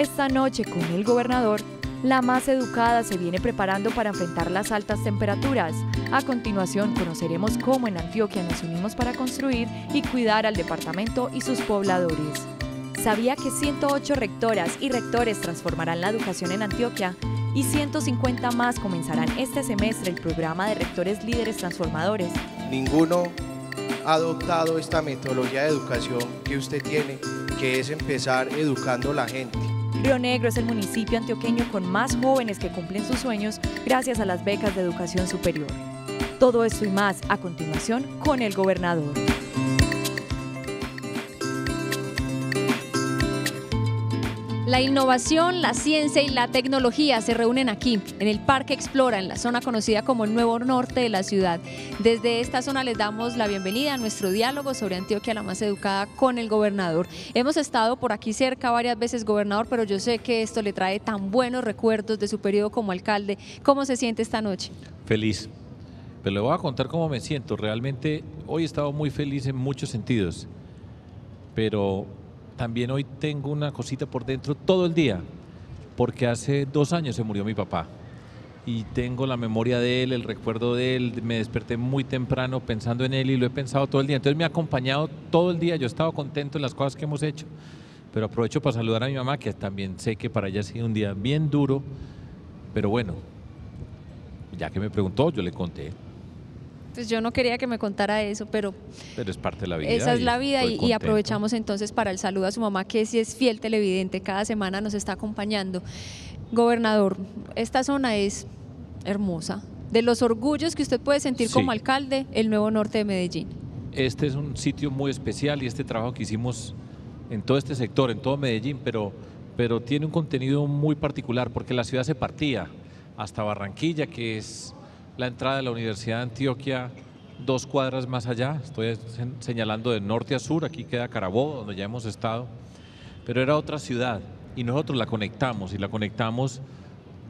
Esta noche con el gobernador, la más educada se viene preparando para enfrentar las altas temperaturas. A continuación conoceremos cómo en Antioquia nos unimos para construir y cuidar al departamento y sus pobladores. ¿Sabía que 108 rectoras y rectores transformarán la educación en Antioquia? Y 150 más comenzarán este semestre el programa de rectores líderes transformadores. Ninguno ha adoptado esta metodología de educación que usted tiene, que es empezar educando a la gente. Río Negro es el municipio antioqueño con más jóvenes que cumplen sus sueños gracias a las becas de educación superior. Todo esto y más a continuación con el gobernador. La innovación, la ciencia y la tecnología se reúnen aquí, en el Parque Explora, en la zona conocida como el Nuevo Norte de la ciudad. Desde esta zona les damos la bienvenida a nuestro diálogo sobre Antioquia la más educada con el gobernador. Hemos estado por aquí cerca varias veces, gobernador, pero yo sé que esto le trae tan buenos recuerdos de su periodo como alcalde. ¿Cómo se siente esta noche? Feliz. Pero le voy a contar cómo me siento. Realmente hoy he estado muy feliz en muchos sentidos. Pero también hoy tengo una cosita por dentro todo el día, porque hace dos años se murió mi papá y tengo la memoria de él, el recuerdo de él, me desperté muy temprano pensando en él y lo he pensado todo el día, entonces me ha acompañado todo el día, yo he estado contento en las cosas que hemos hecho, pero aprovecho para saludar a mi mamá, que también sé que para ella ha sido un día bien duro, pero bueno, ya que me preguntó, yo le conté. Pues yo no quería que me contara eso, pero... Pero es parte de la vida. Esa es la vida y, y, aprovechamos entonces para el saludo a su mamá, que sí es fiel televidente, cada semana nos está acompañando. Gobernador, esta zona es hermosa. De los orgullos que usted puede sentir como alcalde, el nuevo norte de Medellín. Este es un sitio muy especial y este trabajo que hicimos en todo este sector, en todo Medellín, pero, pero tiene un contenido muy particular porque la ciudad se partía hasta Barranquilla, que es la entrada de la Universidad de Antioquia dos cuadras más allá, estoy señalando de norte a sur, aquí queda Carabobo, donde ya hemos estado, pero era otra ciudad y nosotros la conectamos y la conectamos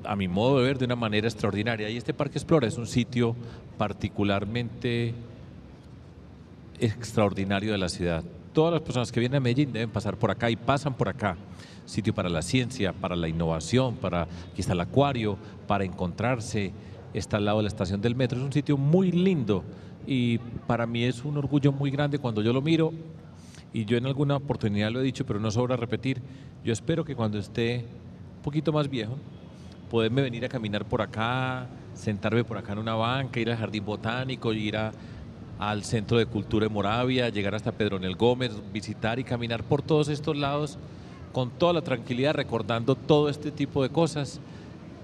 a mi modo de ver de una manera extraordinaria. Y este Parque Explora es un sitio particularmente extraordinario de la ciudad. Todas las personas que vienen a Medellín deben pasar por acá y pasan por acá. Sitio para la ciencia, para la innovación, para está el acuario, para encontrarse, está al lado de la estación del metro. Es un sitio muy lindo y para mí es un orgullo muy grande cuando yo lo miro y yo en alguna oportunidad lo he dicho, pero no sobra repetir. Yo espero que cuando esté un poquito más viejo, poderme venir a caminar por acá, sentarme por acá en una banca, ir al jardín botánico, ir al Centro de Cultura de Moravia, llegar hasta Pedronel Gómez, visitar y caminar por todos estos lados con toda la tranquilidad, recordando todo este tipo de cosas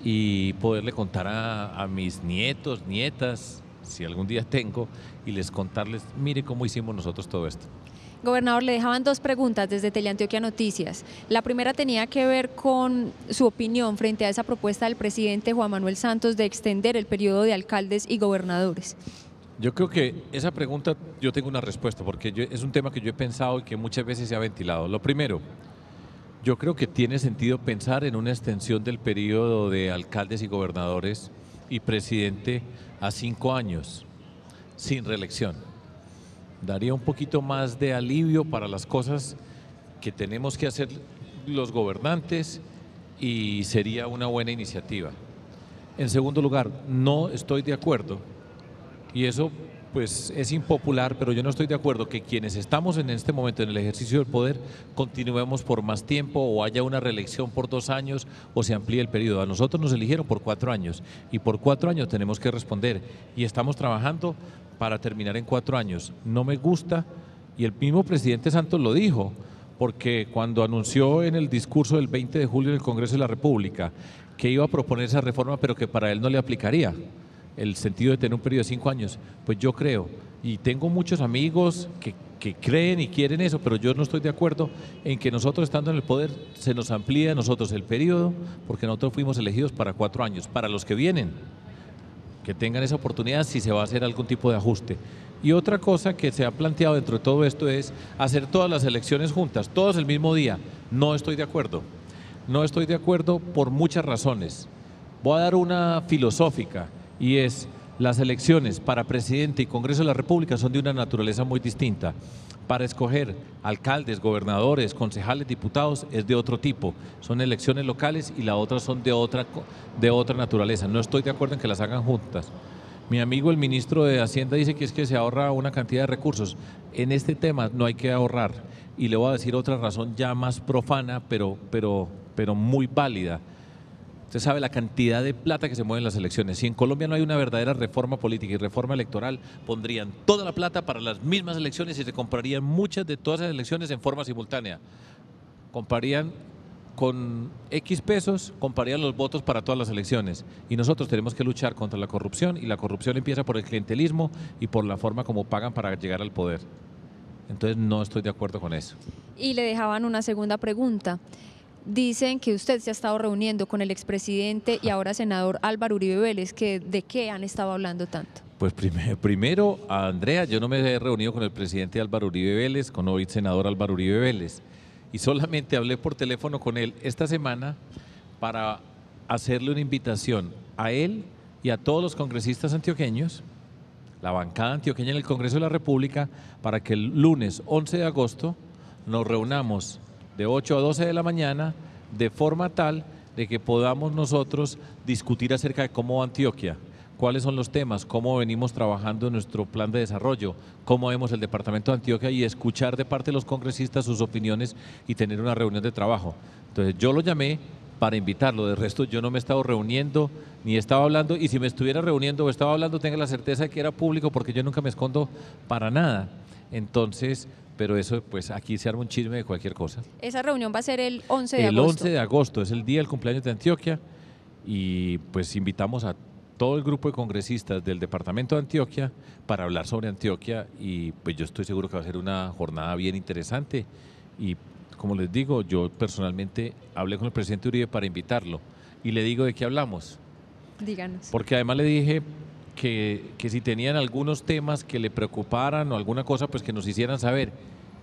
y poderle contar a, a, mis nietos, nietas, si algún día tengo, y les contarles, mire cómo hicimos nosotros todo esto. Gobernador, le dejaban dos preguntas desde Teleantioquia Noticias. La primera tenía que ver con su opinión frente a esa propuesta del presidente Juan Manuel Santos de extender el periodo de alcaldes y gobernadores. Yo creo que esa pregunta yo tengo una respuesta, porque yo, es un tema que yo he pensado y que muchas veces se ha ventilado. Lo primero, yo creo que tiene sentido pensar en una extensión del periodo de alcaldes y gobernadores y presidente a cinco años, sin reelección. Daría un poquito más de alivio para las cosas que tenemos que hacer los gobernantes y sería una buena iniciativa. En segundo lugar, no estoy de acuerdo, y eso pues es impopular, pero yo no estoy de acuerdo que quienes estamos en este momento en el ejercicio del poder continuemos por más tiempo o haya una reelección por dos años o se amplíe el periodo. A nosotros nos eligieron por cuatro años y por cuatro años tenemos que responder y estamos trabajando para terminar en cuatro años. No me gusta y el mismo presidente Santos lo dijo porque cuando anunció en el discurso del 20 de julio del Congreso de la República que iba a proponer esa reforma pero que para él no le aplicaría el sentido de tener un periodo de cinco años? Pues yo creo, y tengo muchos amigos que, que, creen y quieren eso, pero yo no estoy de acuerdo en que nosotros estando en el poder se nos amplíe a nosotros el periodo, porque nosotros fuimos elegidos para cuatro años, para los que vienen, que tengan esa oportunidad si se va a hacer algún tipo de ajuste. Y otra cosa que se ha planteado dentro de todo esto es hacer todas las elecciones juntas, todos el mismo día. No estoy de acuerdo No estoy de acuerdo por muchas razones. Voy a dar una filosófica y es las elecciones para presidente y Congreso de la República son de una naturaleza muy distinta. Para escoger alcaldes, gobernadores, concejales, diputados es de otro tipo. Son elecciones locales y las otras son de otra, de otra naturaleza. No estoy de acuerdo en que las hagan juntas. Mi amigo el ministro de Hacienda dice que es que se ahorra una cantidad de recursos. En este tema no hay que ahorrar. Y le voy a decir otra razón ya más profana, pero, pero, pero muy válida Usted sabe la cantidad de plata que se mueve en las elecciones. Si en Colombia no hay una verdadera reforma política y reforma electoral, pondrían toda la plata para las mismas elecciones y se comprarían muchas de todas las elecciones en forma simultánea. Comprarían con X pesos, comprarían los votos para todas las elecciones. Y nosotros tenemos que luchar contra la corrupción y la corrupción empieza por el clientelismo y por la forma como pagan para llegar al poder. Entonces no estoy de acuerdo con eso. Y le dejaban una segunda pregunta. Dicen que usted se ha estado reuniendo con el expresidente y ahora senador Álvaro Uribe Vélez, que ¿de qué han estado hablando tanto? Pues primero, a Andrea, yo no me he reunido con el presidente Álvaro Uribe Vélez, con hoy senador Álvaro Uribe Vélez, y solamente hablé por teléfono con él esta semana para hacerle una invitación a él y a todos los congresistas antioqueños, la bancada antioqueña en el Congreso de la República, para que el lunes 11 de agosto nos reunamos de 8 a 12 de la mañana, de forma tal de que podamos nosotros discutir acerca de cómo Antioquia, cuáles son los temas, cómo venimos trabajando en nuestro plan de desarrollo, cómo vemos el departamento de Antioquia y escuchar de parte de los congresistas sus opiniones y tener una reunión de trabajo. Entonces yo lo llamé para invitarlo, de resto yo no me he estado reuniendo ni estaba hablando y si me estuviera reuniendo o estaba hablando tenga la certeza de que era público porque yo nunca me escondo para nada. Entonces, pero eso, pues aquí se arma un chisme de cualquier cosa. Esa reunión va a ser el 11 de agosto. El 11 de agosto es el día del cumpleaños de Antioquia y pues invitamos a todo el grupo de congresistas del departamento de Antioquia para hablar sobre Antioquia y pues yo estoy seguro que va a ser una jornada bien interesante y como les digo, yo personalmente hablé con el presidente Uribe para invitarlo y le digo de qué hablamos. Díganos. Porque además le dije, que, si tenían algunos temas que le preocuparan o alguna cosa, pues que nos hicieran saber.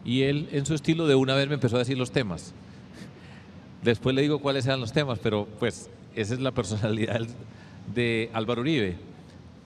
Y él, en su estilo, de una vez me empezó a decir los temas. Después le digo cuáles eran los temas, pero pues esa es la personalidad de Álvaro Uribe.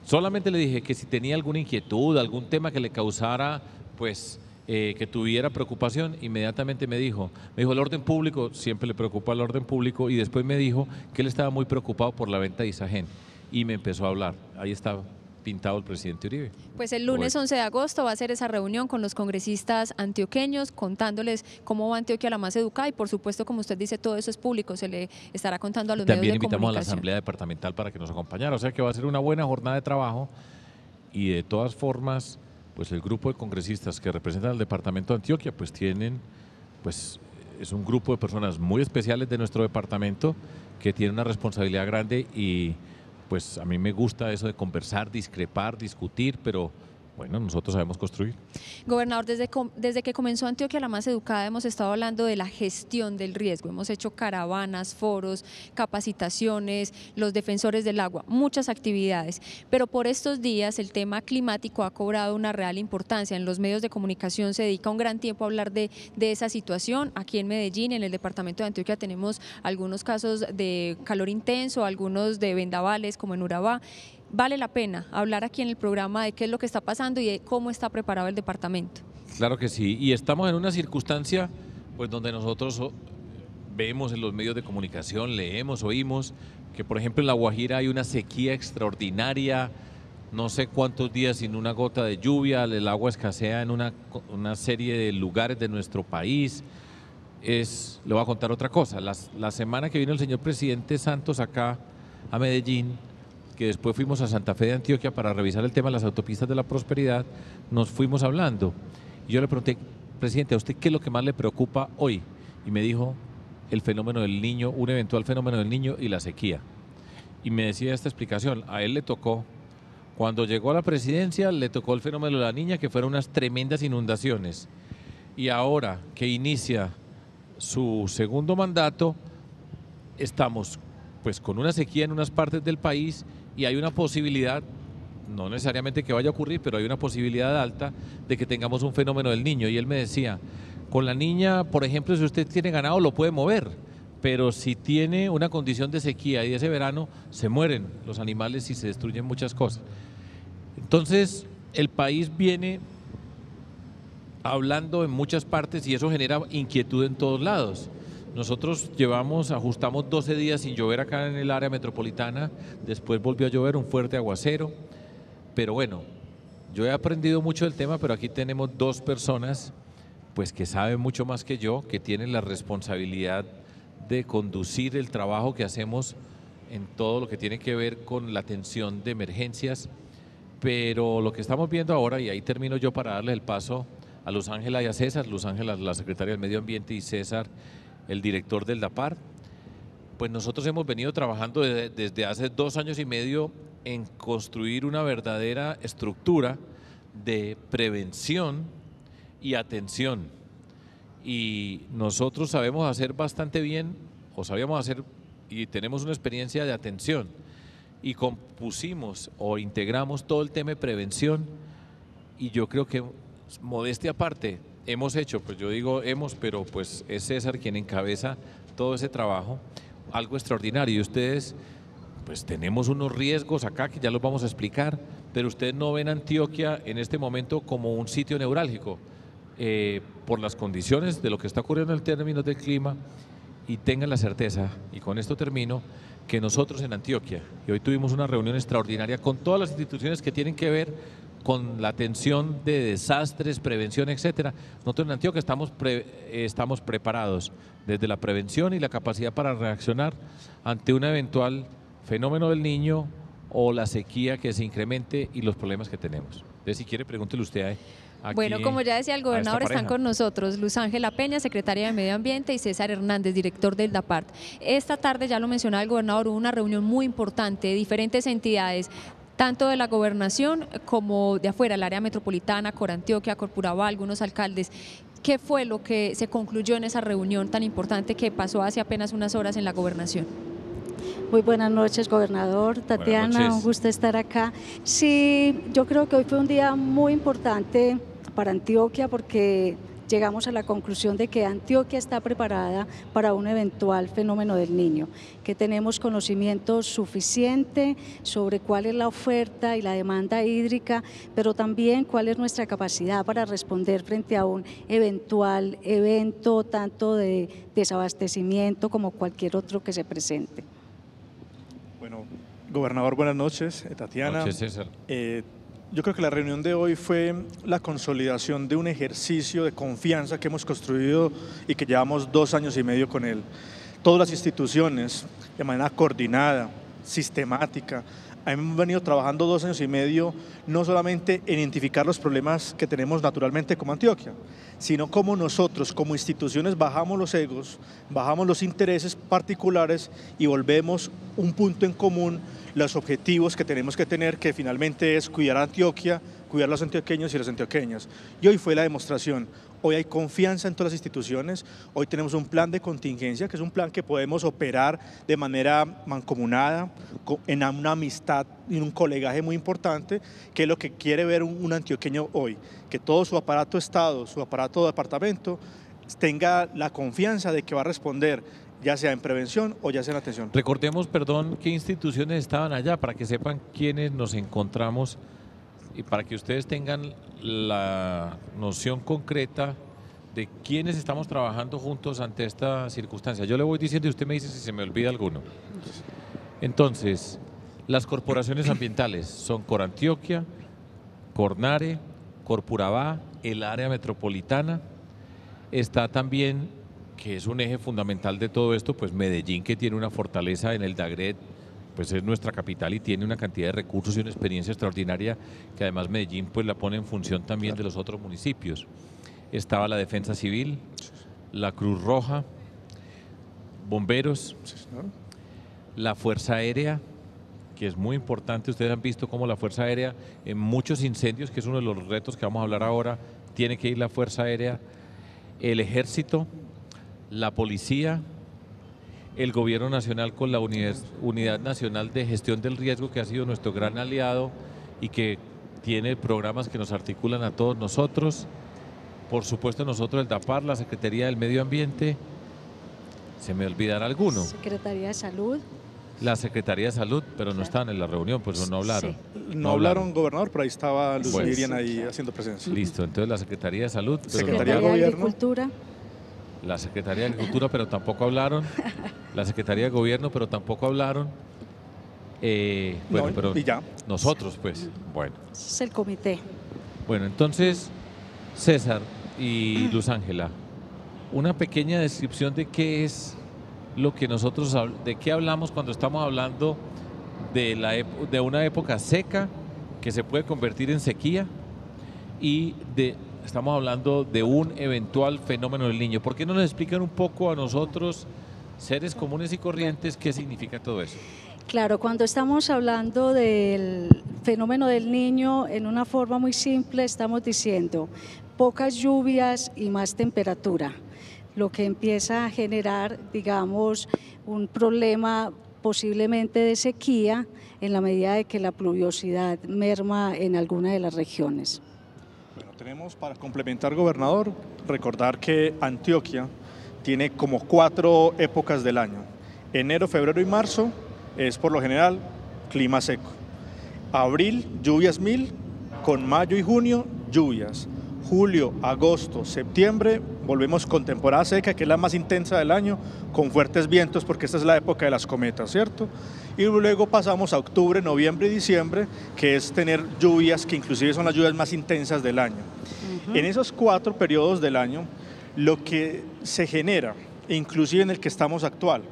Solamente le dije que si tenía alguna inquietud, algún tema que le causara, pues eh, que tuviera preocupación, inmediatamente me dijo, me dijo el orden público, siempre le preocupa el orden público, y después me dijo que él estaba muy preocupado por la venta de Isagen y me empezó a hablar. Ahí estaba pintado el presidente Uribe. Pues el lunes 11 de agosto va a ser esa reunión con los congresistas antioqueños, contándoles cómo va Antioquia la más educada y por supuesto, como usted dice, todo eso es público, se le estará contando a los medios de comunicación. También invitamos a la Asamblea Departamental para que nos acompañara, o sea que va a ser una buena jornada de trabajo y de todas formas, pues el grupo de congresistas que representan al Departamento de Antioquia, pues tienen, pues es un grupo de personas muy especiales de nuestro departamento que tiene una responsabilidad grande y pues a mí me gusta eso de conversar, discrepar, discutir, pero bueno, nosotros sabemos construir. Gobernador, desde, desde que comenzó Antioquia la más educada hemos estado hablando de la gestión del riesgo. Hemos hecho caravanas, foros, capacitaciones, los defensores del agua, muchas actividades. Pero por estos días el tema climático ha cobrado una real importancia. En los medios de comunicación se dedica un gran tiempo a hablar de, de esa situación. Aquí en Medellín, en el departamento de Antioquia, tenemos algunos casos de calor intenso, algunos de vendavales como en Urabá vale la pena hablar aquí en el programa de qué es lo que está pasando y de cómo está preparado el departamento. Claro que sí, y estamos en una circunstancia pues donde nosotros vemos en los medios de comunicación, leemos, oímos que por ejemplo en La Guajira hay una sequía extraordinaria, no sé cuántos días sin una gota de lluvia, el agua escasea en una, una serie de lugares de nuestro país. Es, le voy a contar otra cosa, la semana que vino el señor presidente Santos acá a Medellín, que después fuimos a Santa Fe de Antioquia para revisar el tema de las autopistas de la prosperidad, nos fuimos hablando. Y yo le pregunté, presidente, ¿a usted qué es lo que más le preocupa hoy? Y me dijo el fenómeno del niño, un eventual fenómeno del niño y la sequía. Y me decía esta explicación, a él le tocó, cuando llegó a la presidencia, le tocó el fenómeno de la niña, que fueron unas tremendas inundaciones. Y ahora que inicia su segundo mandato, estamos pues con una sequía en unas partes del país y hay una posibilidad, no necesariamente que vaya a ocurrir, pero hay una posibilidad alta de que tengamos un fenómeno del niño. Y él me decía, con la niña, por ejemplo, si usted tiene ganado, lo puede mover, pero si tiene una condición de sequía y ese verano se mueren los animales y se destruyen muchas cosas. Entonces, el país viene hablando en muchas partes y eso genera inquietud en todos lados. Nosotros llevamos, ajustamos 12 días sin llover acá en el área metropolitana, después volvió a llover un fuerte aguacero, pero bueno, yo he aprendido mucho del tema, pero aquí tenemos dos personas pues que saben mucho más que yo, que tienen la responsabilidad de conducir el trabajo que hacemos en todo lo que tiene que ver con la atención de emergencias. Pero lo que estamos viendo ahora, y ahí termino yo para darle el paso a Luz Ángela y a César, Luz Ángela, la secretaria del Medio Ambiente, y César, el director del DAPAR, pues nosotros hemos venido trabajando desde, hace dos años y medio en construir una verdadera estructura de prevención y atención. Y nosotros sabemos hacer bastante bien, o sabíamos hacer, y tenemos una experiencia de atención, y compusimos o integramos todo el tema de prevención, y yo creo que modestia aparte, hemos hecho, pues yo digo hemos, pero pues es César quien encabeza todo ese trabajo, algo extraordinario. Y ustedes, pues tenemos unos riesgos acá que ya los vamos a explicar, pero ustedes no ven Antioquia en este momento como un sitio neurálgico eh, por las condiciones de lo que está ocurriendo en términos del clima y tengan la certeza, y con esto termino, que nosotros en Antioquia, y hoy tuvimos una reunión extraordinaria con todas las instituciones que tienen que ver con la atención de desastres, prevención, etcétera. Nosotros en Antioquia estamos, estamos preparados desde la prevención y la capacidad para reaccionar ante un eventual fenómeno del niño o la sequía que se incremente y los problemas que tenemos. Entonces, si quiere, pregúntele usted a, bueno, como ya decía el gobernador, están con nosotros Luz Ángela Peña, secretaria de Medio Ambiente, y César Hernández, director del DAPART. Esta tarde, ya lo mencionaba el gobernador, hubo una reunión muy importante de diferentes entidades tanto de la gobernación como de afuera, el área metropolitana, Corantioquia, Corpuraba, algunos alcaldes. ¿Qué fue lo que se concluyó en esa reunión tan importante que pasó hace apenas unas horas en la gobernación? Muy buenas noches, gobernador. Tatiana, un gusto estar acá. Sí, yo creo que hoy fue un día muy importante para Antioquia porque llegamos a la conclusión de que Antioquia está preparada para un eventual fenómeno del niño, que tenemos conocimiento suficiente sobre cuál es la oferta y la demanda hídrica, pero también cuál es nuestra capacidad para responder frente a un eventual evento tanto de desabastecimiento como cualquier otro que se presente. Bueno, gobernador, buenas noches. Tatiana. Noches, César. Eh, yo creo que la reunión de hoy fue la consolidación de un ejercicio de confianza que hemos construido y que llevamos dos años y medio con él. Todas las instituciones, de manera coordinada, sistemática, hemos venido trabajando dos años y medio no solamente en identificar los problemas que tenemos naturalmente como Antioquia, sino como nosotros como instituciones bajamos los egos, bajamos los intereses particulares y volvemos un punto en común los objetivos que tenemos que tener, que finalmente es cuidar a Antioquia, cuidar a los antioqueños y las antioqueñas. Y hoy fue la demostración. Hoy hay confianza en todas las instituciones, hoy tenemos un plan de contingencia, que es un plan que podemos operar de manera mancomunada, en una amistad y en un colegaje muy importante, que es lo que quiere ver un, antioqueño hoy, que todo su aparato Estado, su aparato de departamento, tenga la confianza de que va a responder ya sea en prevención o ya sea en atención. Recordemos, perdón, qué instituciones estaban allá para que sepan quiénes nos encontramos y para que ustedes tengan la noción concreta de quiénes estamos trabajando juntos ante esta circunstancia. Yo le voy diciendo y usted me dice si se me olvida alguno. Entonces, las corporaciones ambientales son Corantioquia, Cornare, Corpurabá, el área metropolitana. Está también que es un eje fundamental de todo esto, pues Medellín, que tiene una fortaleza en el Dagret, pues es nuestra capital y tiene una cantidad de recursos y una experiencia extraordinaria que además Medellín pues la pone en función también de los otros municipios. Estaba la Defensa Civil, la Cruz Roja, bomberos, la Fuerza Aérea, que es muy importante. Ustedes han visto cómo la Fuerza Aérea en muchos incendios, que es uno de los retos que vamos a hablar ahora, tiene que ir la Fuerza Aérea, el Ejército, la policía, el gobierno nacional con la Unidad Nacional de Gestión del Riesgo, que ha sido nuestro gran aliado y que tiene programas que nos articulan a todos nosotros. Por supuesto nosotros el DAPAR, la Secretaría del Medio Ambiente ¿Se me olvidará alguno? Secretaría de Salud. La Secretaría de Salud, pero no estaban en la reunión, pues no hablaron. No, hablaron, gobernador, pero ahí estaba Luz ahí haciendo presencia. Listo, entonces la Secretaría de Salud. Secretaría de Agricultura. La Secretaría de Agricultura, pero tampoco hablaron. La Secretaría de Gobierno, pero tampoco hablaron. Eh, bueno, pero nosotros, pues, bueno. Es el comité. Bueno, entonces, César y Luz Ángela, una pequeña descripción de qué es lo que nosotros, de qué hablamos cuando estamos hablando de, la, de una época seca que se puede convertir en sequía y de, estamos hablando de un eventual fenómeno del niño. ¿Por qué no nos explican un poco a nosotros, seres comunes y corrientes, qué significa todo eso? Claro, cuando estamos hablando del fenómeno del niño, en una forma muy simple estamos diciendo pocas lluvias y más temperatura lo que empieza a generar, digamos, un problema posiblemente de sequía en la medida de que la pluviosidad merma en alguna de las regiones. Para complementar, gobernador, recordar que Antioquia tiene como cuatro épocas del año. Enero, febrero y marzo es por lo general clima seco. Abril, lluvias mil, con mayo y junio, lluvias julio, agosto, septiembre, volvemos con temporada seca, que es la más intensa del año, con fuertes vientos, porque esta es la época de las cometas, ¿cierto? Y luego pasamos a octubre, noviembre y diciembre, que es tener lluvias, que inclusive son las lluvias más intensas del año. En esos cuatro periodos del año, lo que se genera, inclusive en el que estamos actual,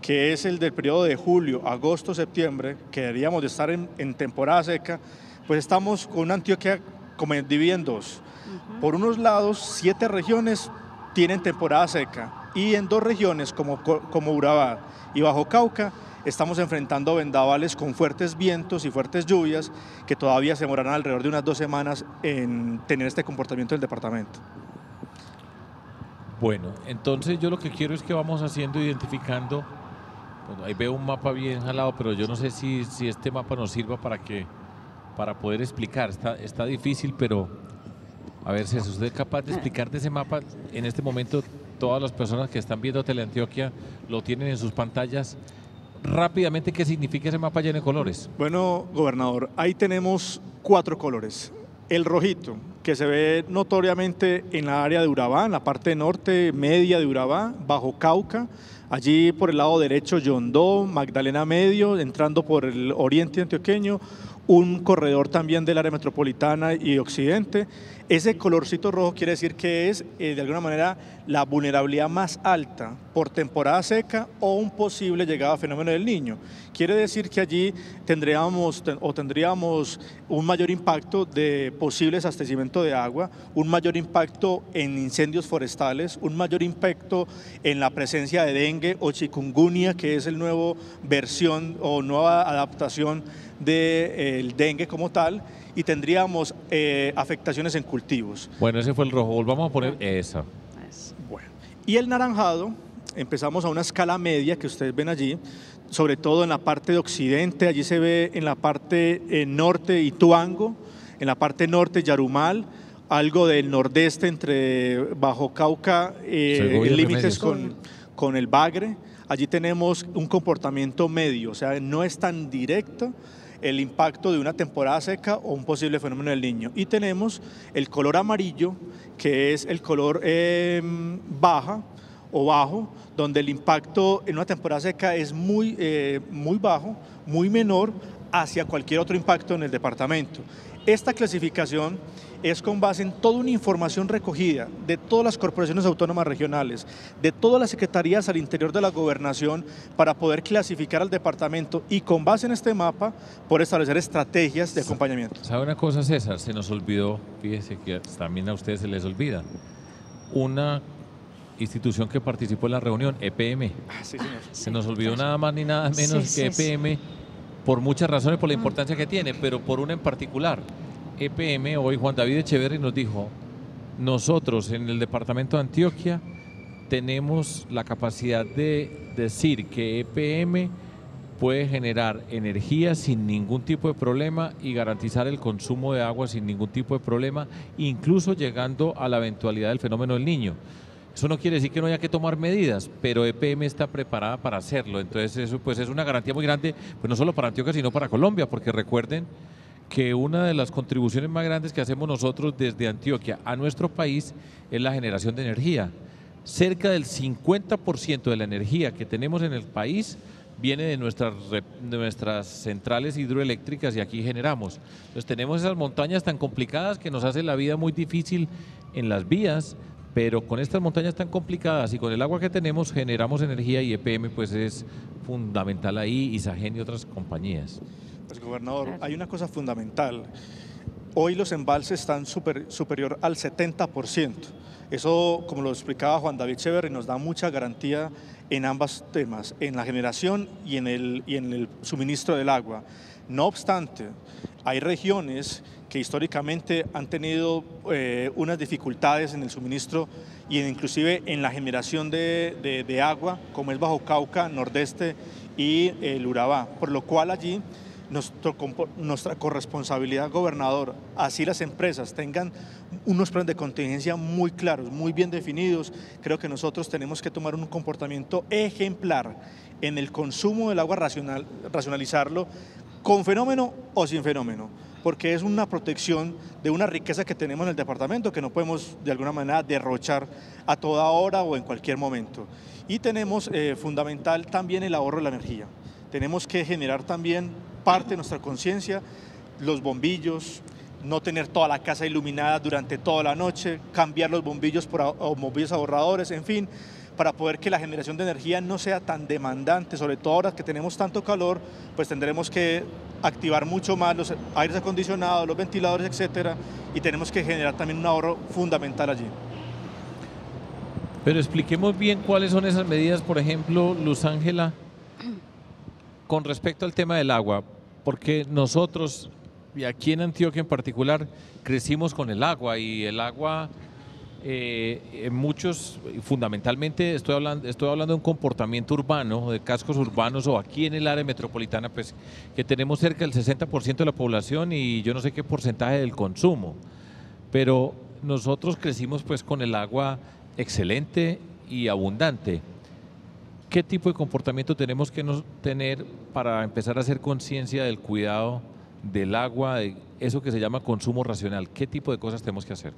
que es el del periodo de julio, agosto, septiembre, que deberíamos de estar en, en temporada seca, pues estamos con una Antioquia como dividida en dos por unos lados, siete regiones tienen temporada seca y en dos regiones como, como Urabá y Bajo Cauca estamos enfrentando vendavales con fuertes vientos y fuertes lluvias que todavía se demorarán alrededor de unas dos semanas en tener este comportamiento del departamento. Bueno, entonces yo lo que quiero es que vamos haciendo, identificando, bueno, ahí veo un mapa bien jalado, pero yo no sé si, si este mapa nos sirva para que para poder explicar. Está, está difícil, pero a ver, si ¿usted es capaz de explicar de ese mapa? En este momento, todas las personas que están viendo Teleantioquia lo tienen en sus pantallas. Rápidamente, ¿qué significa ese mapa lleno de colores? Bueno, gobernador, ahí tenemos cuatro colores. El rojito, que se ve notoriamente en la área de Urabá, en la parte norte media de Urabá, bajo Cauca, allí por el lado derecho Yondó, Magdalena Medio, entrando por el oriente antioqueño, un corredor también del área metropolitana y occidente. Ese colorcito rojo quiere decir que es eh, de alguna manera la vulnerabilidad más alta por temporada seca o un posible llegado a fenómeno del niño. Quiere decir que allí tendríamos o tendríamos un mayor impacto de posibles abastecimiento de agua, un mayor impacto en incendios forestales, un mayor impacto en la presencia de dengue o chikungunya, que es el nuevo versión o nueva adaptación del dengue como tal y tendríamos eh, afectaciones en cultivos. Bueno, ese fue el rojo. Volvamos a poner esa. Bueno. Y el naranjado, empezamos a una escala media que ustedes ven allí, sobre todo en la parte de occidente, allí se ve en la parte eh, norte Ituango, en la parte norte Yarumal, algo del nordeste entre Bajo Cauca, eh, límites con, con el Bagre. Allí tenemos un comportamiento medio, o sea, no es tan directo, el impacto de una temporada seca o un posible fenómeno del niño. Y tenemos el color amarillo, que es el color em, baja o bajo, donde el impacto en una temporada seca es muy, eh, muy bajo, muy menor hacia cualquier otro impacto en el departamento. Esta clasificación es con base en toda una información recogida de todas las corporaciones autónomas regionales, de todas las secretarías al interior de la gobernación para poder clasificar al departamento y con base en este mapa por establecer estrategias de acompañamiento. ¿Sabe una cosa, César? Se nos olvidó, fíjese que también a ustedes se les olvida, una institución que participó en la reunión, EPM. Ah, sí, señor. Se nos olvidó nada más ni nada menos que EPM por muchas razones, por la importancia que tiene, pero por una en particular EPM, hoy Juan David Echeverri nos dijo, nosotros en el departamento de Antioquia tenemos la capacidad de decir que EPM puede generar energía sin ningún tipo de problema y garantizar el consumo de agua sin ningún tipo de problema, incluso llegando a la eventualidad del fenómeno del niño. Eso no quiere decir que no haya que tomar medidas, pero EPM está preparada para hacerlo. Entonces eso pues es una garantía muy grande, pues no solo para Antioquia, sino para Colombia, porque recuerden que una de las contribuciones más grandes que hacemos nosotros desde Antioquia a nuestro país es la generación de energía. Cerca del 50% de la energía que tenemos en el país viene de nuestras, nuestras centrales hidroeléctricas y aquí generamos. Entonces tenemos esas montañas tan complicadas que nos hace la vida muy difícil en las vías, pero con estas montañas tan complicadas y con el agua que tenemos generamos energía y EPM pues es fundamental ahí, Isagen y otras compañías. Pues gobernador, hay una cosa fundamental. Hoy los embalses están superior al 70%. Eso, como lo explicaba Juan David Cheverry, nos da mucha garantía en ambos temas, en la generación y en el, y en el suministro del agua. No obstante, hay regiones que históricamente han tenido eh, unas dificultades en el suministro y inclusive en la generación de, de agua, como es Bajo Cauca, Nordeste y el Urabá, por lo cual allí nuestra corresponsabilidad, gobernador, así las empresas tengan unos planes de contingencia muy claros, muy bien definidos, creo que nosotros tenemos que tomar un comportamiento ejemplar en el consumo del agua racional, racionalizarlo con fenómeno o sin fenómeno, porque es una protección de una riqueza que tenemos en el departamento que no podemos de alguna manera derrochar a toda hora o en cualquier momento. Y tenemos eh, fundamental también el ahorro de la energía. Tenemos que generar también parte de nuestra conciencia, los bombillos, no tener toda la casa iluminada durante toda la noche, cambiar los bombillos por bombillos ahorradores, en fin, para poder que la generación de energía no sea tan demandante, sobre todo ahora que tenemos tanto calor, pues tendremos que activar mucho más los aires acondicionados, los ventiladores, etcétera, y tenemos que generar también un ahorro fundamental allí. Pero expliquemos bien cuáles son esas medidas, por ejemplo, Luz Ángela, con respecto al tema del agua, porque nosotros, y aquí en Antioquia en particular, crecimos con el agua y el agua, eh, en muchos, fundamentalmente estoy hablando, estoy hablando de un comportamiento urbano, de cascos urbanos o aquí en el área metropolitana, pues que tenemos cerca del 60% de la población y yo no sé qué porcentaje del consumo, pero nosotros crecimos pues con el agua excelente y abundante. ¿Qué tipo de comportamiento tenemos que tener para empezar a hacer conciencia del cuidado del agua, de eso que se llama consumo racional? ¿Qué tipo de cosas tenemos que hacer?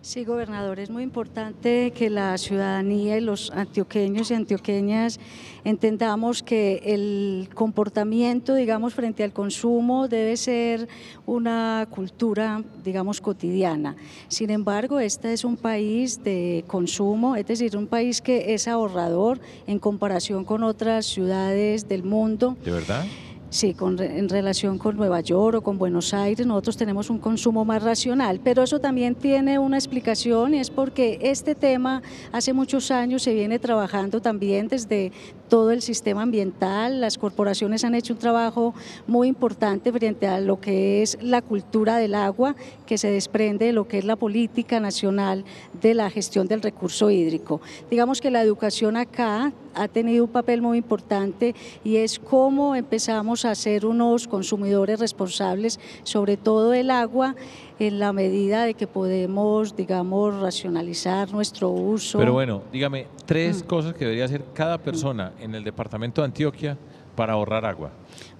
Sí, gobernador, es muy importante que la ciudadanía y los antioqueños y antioqueñas entendamos que el comportamiento, digamos, frente al consumo debe ser una cultura, digamos, cotidiana. Sin embargo, este es un país de consumo, es decir, un país que es ahorrador en comparación con otras ciudades del mundo. ¿De verdad? Sí, con, en relación con Nueva York o con Buenos Aires, nosotros tenemos un consumo más racional, pero eso también tiene una explicación y es porque este tema hace muchos años se viene trabajando también desde todo el sistema ambiental, las corporaciones han hecho un trabajo muy importante frente a lo que es la cultura del agua, que se desprende de lo que es la política nacional de la gestión del recurso hídrico. Digamos que la educación acá ha tenido un papel muy importante y es cómo empezamos a ser unos consumidores responsables, sobre todo el agua, en la medida de que podemos, digamos, racionalizar nuestro uso. Pero bueno, dígame, tres mm. cosas que debería hacer cada persona en el departamento de Antioquia para ahorrar agua.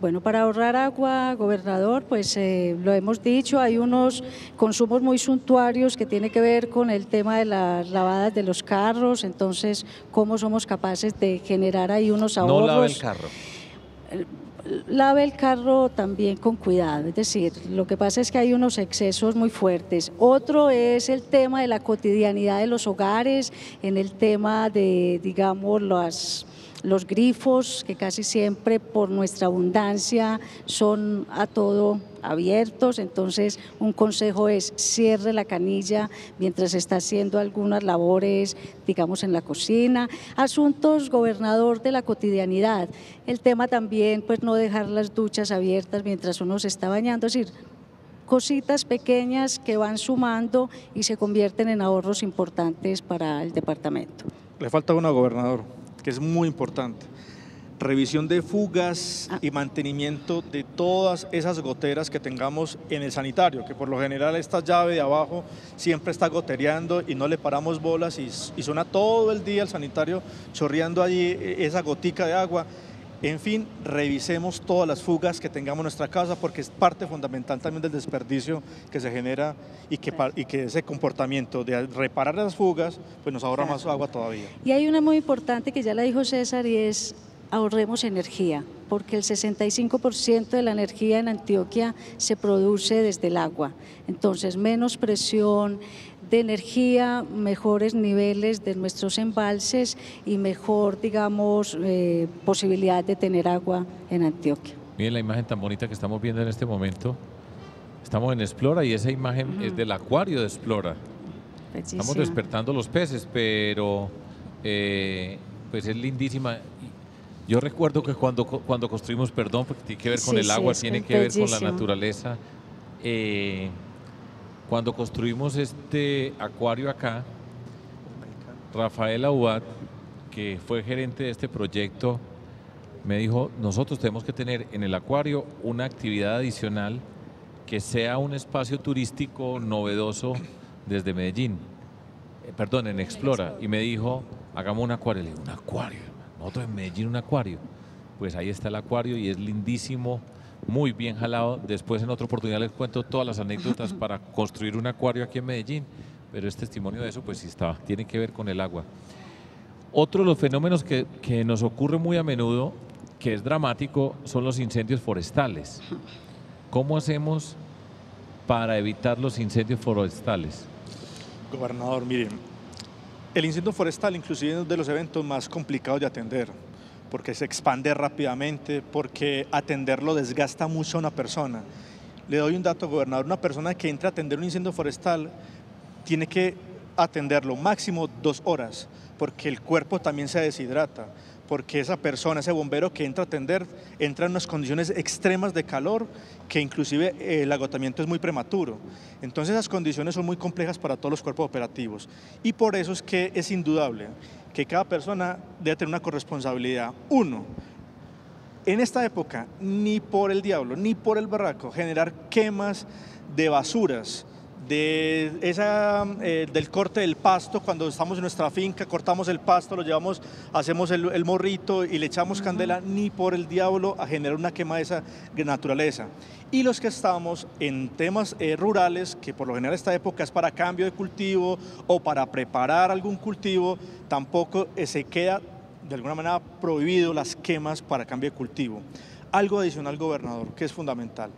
Bueno, para ahorrar agua, gobernador, pues eh, lo hemos dicho, hay unos consumos muy suntuarios que tiene que ver con el tema de las lavadas de los carros, entonces, ¿cómo somos capaces de generar ahí unos ahorros? No lave el carro. Lave el carro también con cuidado, es decir, lo que pasa es que hay unos excesos muy fuertes. Otro es el tema de la cotidianidad de los hogares, en el tema de, digamos, las los grifos, que casi siempre por nuestra abundancia son a todo abiertos, entonces un consejo es cierre la canilla mientras está haciendo algunas labores, digamos, en la cocina. Asuntos, gobernador, de la cotidianidad. El tema también, pues no dejar las duchas abiertas mientras uno se está bañando, es decir, cositas pequeñas que van sumando y se convierten en ahorros importantes para el departamento. Le falta una, gobernador que es muy importante. Revisión de fugas ah. y mantenimiento de todas esas goteras que tengamos en el sanitario, que por lo general esta llave de abajo siempre está gotereando y no le paramos bolas y, y suena todo el día el sanitario chorreando allí e, esa gotica de agua. En fin, revisemos todas las fugas que tengamos en nuestra casa porque es parte fundamental también del desperdicio que se genera y que, y que ese comportamiento de reparar las fugas pues nos ahorra más agua todavía. Y hay una muy importante que ya la dijo César y es ahorremos energía, porque el 65% de la energía en Antioquia se produce desde el agua. Entonces, menos presión de energía, mejores niveles de nuestros embalses y mejor, digamos, eh, posibilidad de tener agua en Antioquia. Miren la imagen tan bonita que estamos viendo en este momento. Estamos en Explora y esa imagen es del acuario de Explora. Estamos despertando los peces, pero eh, pues es lindísima yo recuerdo que cuando, cuando construimos, perdón, porque tiene que ver con el agua, tiene que ver con la naturaleza. Eh, cuando construimos este acuario acá, Rafael Aubad, que fue gerente de este proyecto, me dijo, nosotros tenemos que tener en el acuario una actividad adicional que sea un espacio turístico novedoso desde Medellín, eh, perdón, en Explora. Y me dijo, hagamos un acuario. Le un acuario nosotros en Medellín un acuario. Pues ahí está el acuario y es lindísimo, muy bien jalado. Después en otra oportunidad les cuento todas las anécdotas para construir un acuario aquí en Medellín, pero es testimonio de eso, pues sí está, tiene que ver con el agua. Otro de los fenómenos que, que nos ocurre muy a menudo, que es dramático, son los incendios forestales. ¿Cómo hacemos para evitar los incendios forestales? Gobernador, miren, el incendio forestal inclusive es uno de los eventos más complicados de atender, porque se expande rápidamente, porque atenderlo desgasta mucho a una persona. Le doy un dato, gobernador, una persona que entra a atender un incendio forestal tiene que atenderlo máximo dos horas, porque el cuerpo también se deshidrata porque esa persona, ese bombero que entra a atender, entra en unas condiciones extremas de calor que inclusive eh, el agotamiento es muy prematuro. Entonces esas condiciones son muy complejas para todos los cuerpos operativos y por eso es que es indudable que cada persona debe tener una corresponsabilidad. Uno, en esta época, ni por el diablo, ni por el barraco, generar quemas de basuras, de esa, eh, del corte del pasto, cuando estamos en nuestra finca, cortamos el pasto, lo llevamos, hacemos el, morrito y le echamos candela, ni por el diablo a generar una quema de esa naturaleza. Y los que estamos en temas eh, rurales, que por lo general esta época es para cambio de cultivo o para preparar algún cultivo, tampoco eh, se queda de alguna manera prohibido las quemas para cambio de cultivo. Algo adicional, gobernador, que es fundamental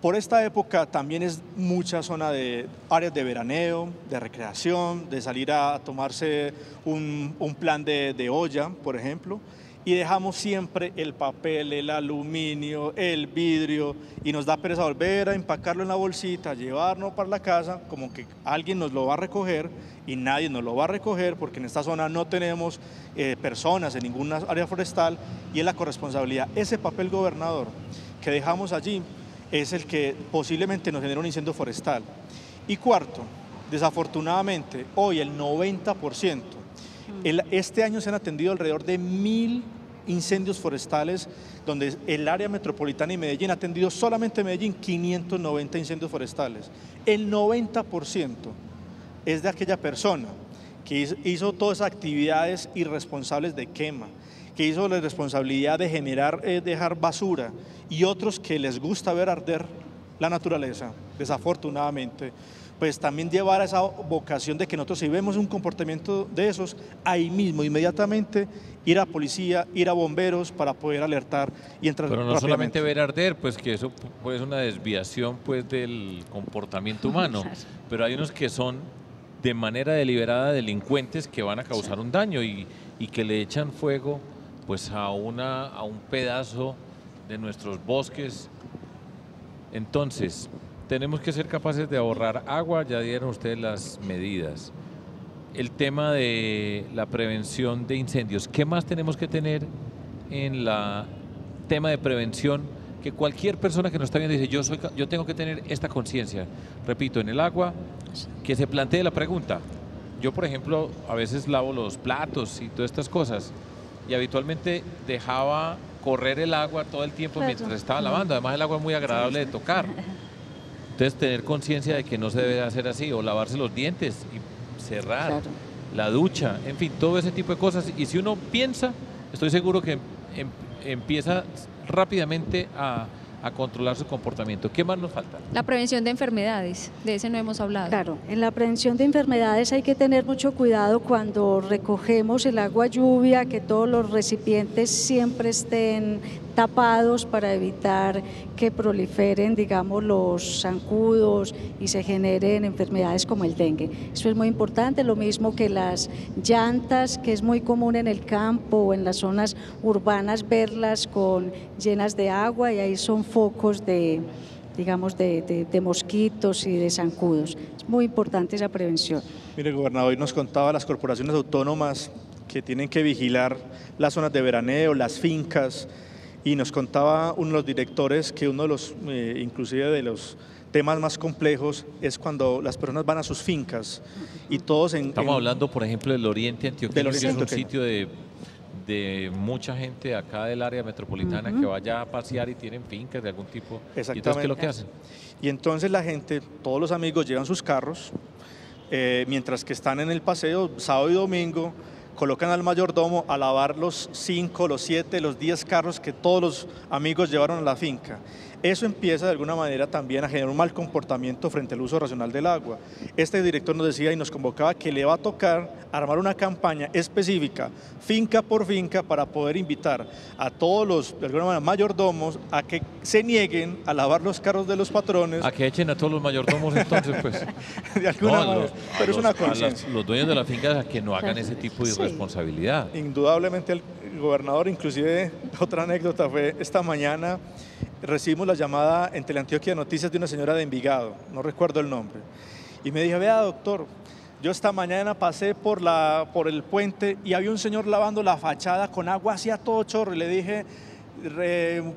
por esta época también es mucha zona de áreas de veraneo, de recreación, de salir a tomarse un, plan de, de, olla, por ejemplo, y dejamos siempre el papel, el aluminio, el vidrio, y nos da pereza volver a empacarlo en la bolsita, llevarlo para la casa, como que alguien nos lo va a recoger y nadie nos lo va a recoger porque en esta zona no tenemos eh, personas en ninguna área forestal y es la corresponsabilidad. Ese papel gobernador que dejamos allí es el que posiblemente nos genera un incendio forestal. Y cuarto, desafortunadamente, hoy el 90%, este año se han atendido alrededor de mil incendios forestales, donde el área metropolitana y Medellín ha atendido solamente Medellín 590 incendios forestales. El 90% es de aquella persona que hizo todas esas actividades irresponsables de quema, que hizo la responsabilidad de generar, eh, dejar basura, y otros que les gusta ver arder la naturaleza, desafortunadamente, pues también llevar a esa vocación de que nosotros si vemos un comportamiento de esos, ahí mismo, inmediatamente, ir a policía, ir a bomberos para poder alertar y entrar Pero no solamente ver arder, pues que eso puede ser una desviación pues del comportamiento humano, pero hay unos que son de manera deliberada delincuentes que van a causar un daño y, y que le echan fuego pues a, una, a un pedazo de nuestros bosques. Entonces, tenemos que ser capaces de ahorrar agua, ya dieron ustedes las medidas. El tema de la prevención de incendios, ¿qué más tenemos que tener en la tema de prevención? Que cualquier persona que nos está viendo dice, yo, soy, yo tengo que tener esta conciencia. Repito, en el agua, que se plantee la pregunta. Yo, por ejemplo, a veces lavo los platos y todas estas cosas y habitualmente dejaba correr el agua todo el tiempo mientras estaba lavando. Además el agua es muy agradable de tocar. Entonces tener conciencia de que no se debe hacer así o lavarse los dientes y cerrar la ducha, en fin, todo ese tipo de cosas. Y si uno piensa, estoy seguro que em, empieza rápidamente a a controlar su comportamiento. ¿Qué más nos falta? La prevención de enfermedades, de ese no hemos hablado. Claro, en la prevención de enfermedades hay que tener mucho cuidado cuando recogemos el agua lluvia, que todos los recipientes siempre estén tapados para evitar que proliferen, digamos, los zancudos y se generen enfermedades como el dengue. Eso es muy importante, lo mismo que las llantas, que es muy común en el campo o en las zonas urbanas verlas con llenas de agua y ahí son focos de digamos, de, de, mosquitos y de zancudos. Es muy importante esa prevención. Mire, gobernador, hoy nos contaba las corporaciones autónomas que tienen que vigilar las zonas de veraneo, las fincas, y nos contaba uno de los directores que uno de los, eh, inclusive de los temas más complejos es cuando las personas van a sus fincas y todos en... Estamos hablando, por ejemplo, del Oriente Antioqueño, que es un sitio de, de, mucha gente acá del área metropolitana que vaya a pasear y tienen fincas de algún tipo. Exactamente. ¿Y entonces qué es lo que hacen? Y entonces la gente, todos los amigos llevan sus carros, eh, mientras que están en el paseo sábado y domingo, colocan al mayordomo a lavar los cinco, los siete, los diez carros que todos los amigos llevaron a la finca. Eso empieza de alguna manera también a generar un mal comportamiento frente al uso racional del agua. Este director nos decía y nos convocaba que le va a tocar armar una campaña específica, finca por finca, para poder invitar a todos los, de alguna manera, mayordomos a que se nieguen a lavar los carros de los patrones. A que echen a todos los mayordomos entonces, pues. de alguna manera. pero es una conciencia. Los dueños de la finca a que no hagan ese tipo de irresponsabilidad. Indudablemente el gobernador, inclusive otra anécdota fue esta mañana recibimos la llamada en Teleantioquia Noticias de una señora de Envigado, no recuerdo el nombre, y me dijo, vea doctor, yo esta mañana pasé por, la, por el puente y había un señor lavando la fachada con agua hacia todo chorro y le dije,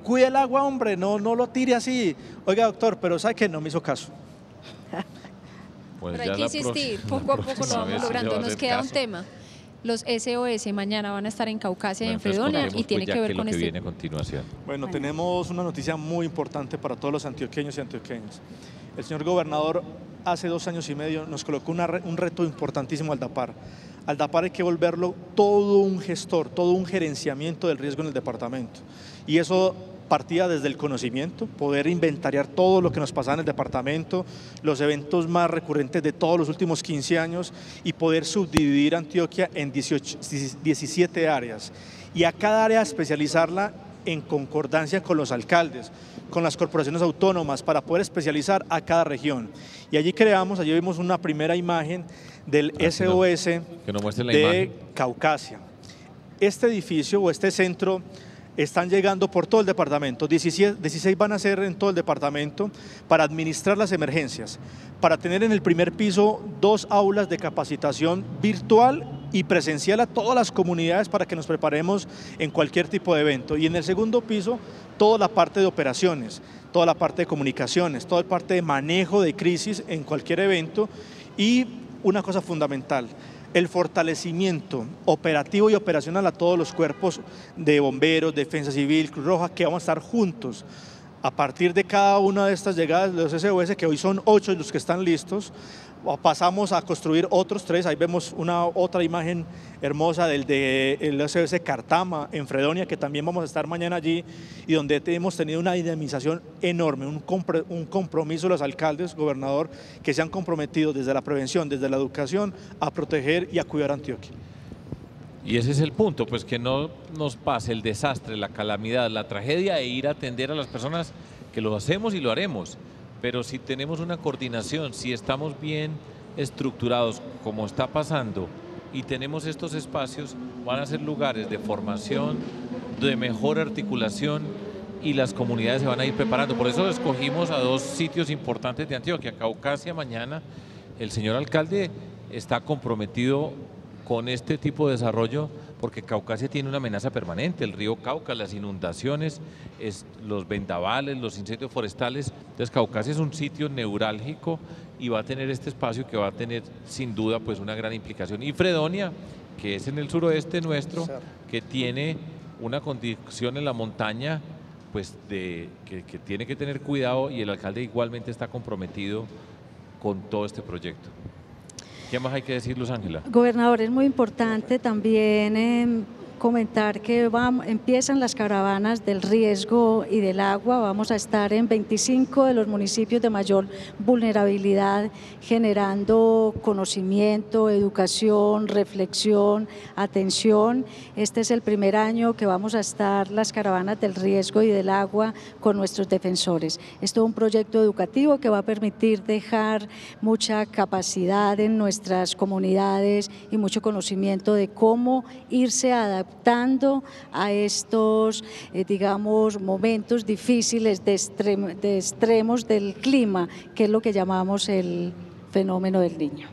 cuide el agua hombre, no, no lo tire así. Oiga doctor, pero ¿sabe que No me hizo caso. Pues pero hay que insistir, poco a poco lo vamos logrando, nos queda un tema los SOS mañana van a estar en Caucasia y en Fredonia y tiene pues, que ver con que este. Viene a continuación. Bueno, tenemos una noticia muy importante para todos los antioqueños y antioqueñas. El señor gobernador hace dos años y medio nos colocó un reto importantísimo al DAPAR. Al DAPAR hay que volverlo todo un gestor, todo un gerenciamiento del riesgo en el departamento. Y eso partía desde el conocimiento, poder inventariar todo lo que nos pasaba en el departamento, los eventos más recurrentes de todos los últimos 15 años y poder subdividir Antioquia en 17 áreas y a cada área especializarla en concordancia con los alcaldes, con las corporaciones autónomas, para poder especializar a cada región. Y allí creamos, allí vimos una primera imagen del SOS de Caucasia. Este edificio o este centro están llegando por todo el departamento. 16, 16, van a ser en todo el departamento para administrar las emergencias, para tener en el primer piso dos aulas de capacitación virtual y presencial a todas las comunidades para que nos preparemos en cualquier tipo de evento. Y en el segundo piso, toda la parte de operaciones, toda la parte de comunicaciones, toda la parte de manejo de crisis en cualquier evento y una cosa fundamental, el fortalecimiento operativo y operacional a todos los cuerpos de bomberos, defensa civil, Cruz Roja, que vamos a estar juntos. A partir de cada una de estas llegadas de los SOS, que hoy son ocho los que están listos, pasamos a construir otros tres. Ahí vemos una otra imagen hermosa del de el SOS Cartama en Fredonia, que también vamos a estar mañana allí y donde hemos tenido una dinamización enorme, un, un compromiso los alcaldes, gobernador, que se han comprometido desde la prevención, desde la educación, a proteger y a cuidar a Antioquia. Y ese es el punto, pues que no nos pase el desastre, la calamidad, la tragedia e ir a atender a las personas que lo hacemos y lo haremos. Pero si tenemos una coordinación, si estamos bien estructurados como está pasando y tenemos estos espacios, van a ser lugares de formación, de mejor articulación y las comunidades se van a ir preparando. Por eso escogimos a dos sitios importantes de Antioquia. Caucasia mañana, el señor alcalde está comprometido con este tipo de desarrollo porque Caucasia tiene una amenaza permanente, el río Cauca, las inundaciones, es, los vendavales, los incendios forestales. Entonces Caucasia es un sitio neurálgico y va a tener este espacio que va a tener sin duda pues una gran implicación. Y Fredonia, que es en el suroeste nuestro, que tiene una condición en la montaña pues de que, que, tiene que tener cuidado y el alcalde igualmente está comprometido con todo este proyecto. ¿Qué más hay que decir, Luz Ángela? Gobernador, es muy importante también eh, comentar que empiezan las caravanas del riesgo y del agua. Vamos a estar en 25 de los municipios de mayor vulnerabilidad, generando conocimiento, educación, reflexión, atención. Este es el primer año que vamos a estar las caravanas del riesgo y del agua con nuestros defensores. Esto es un proyecto educativo que va a permitir dejar mucha capacidad en nuestras comunidades y mucho conocimiento de cómo irse adaptando adaptando a estos, eh, digamos, momentos difíciles de, de extremos del clima, que es lo que llamamos el fenómeno del niño.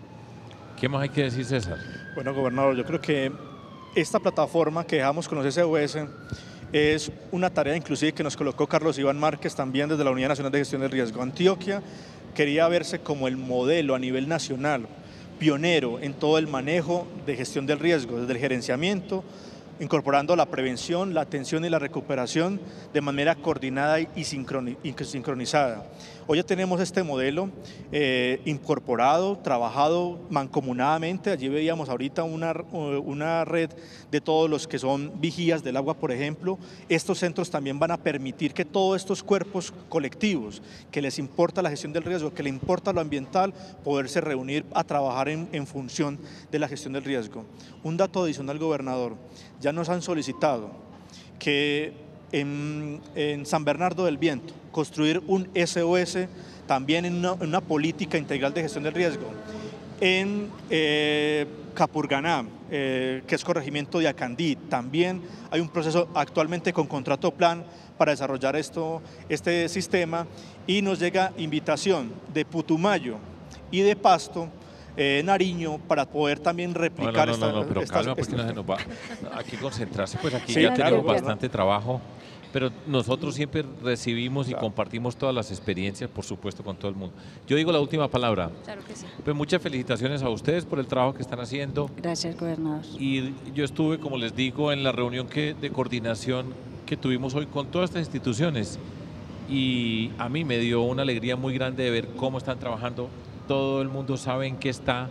¿Qué más hay que decir, César? Bueno, gobernador, yo creo que esta plataforma que dejamos con los SOS es una tarea inclusive que nos colocó Carlos Iván Márquez también desde la Unidad Nacional de Gestión del Riesgo. Antioquia quería verse como el modelo a nivel nacional, pionero en todo el manejo de gestión del riesgo, desde el gerenciamiento, incorporando la prevención, la atención y la recuperación de manera coordinada y sincronizada. Hoy ya tenemos este modelo eh, incorporado, trabajado mancomunadamente. Allí veíamos ahorita una, una red de todos los que son vigías del agua, por ejemplo. Estos centros también van a permitir que todos estos cuerpos colectivos, que les importa la gestión del riesgo, que les importa lo ambiental, poderse reunir a trabajar en, en función de la gestión del riesgo. Un dato adicional, gobernador, ya nos han solicitado que en, San Bernardo del Viento, construir un SOS también en una, política integral de gestión del riesgo. En eh, Capurganá, eh, que es corregimiento de Acandí, también hay un proceso actualmente con contrato plan para desarrollar esto, este sistema y nos llega invitación de Putumayo y de Pasto eh, Nariño para poder también replicar no, no, no, no, pero calma porque no se nos va. Aquí concentrarse, pues aquí ya tenemos bastante trabajo. Pero nosotros siempre recibimos y compartimos todas las experiencias, por supuesto, con todo el mundo. Yo digo la última palabra. Claro que sí. Pues muchas felicitaciones a ustedes por el trabajo que están haciendo. Gracias, gobernador. Y yo estuve, como les digo, en la reunión que, de coordinación que tuvimos hoy con todas estas instituciones. Y a mí me dio una alegría muy grande de ver cómo están trabajando. Todo el mundo sabe en qué está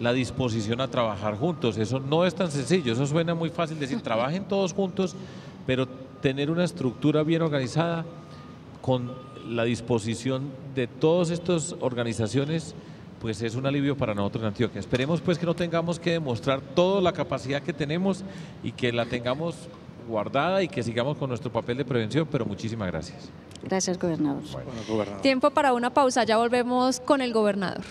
la disposición a trabajar juntos. Eso no es tan sencillo, eso suena muy fácil decir, trabajen todos juntos, pero tener una estructura bien organizada con la disposición de todas estas organizaciones, pues es un alivio para nosotros en Antioquia. Esperemos pues que no tengamos que demostrar toda la capacidad que tenemos y que la tengamos guardada y que sigamos con nuestro papel de prevención, pero muchísimas gracias. Gracias, gobernador. gobernador. Tiempo para una pausa, ya volvemos con el gobernador.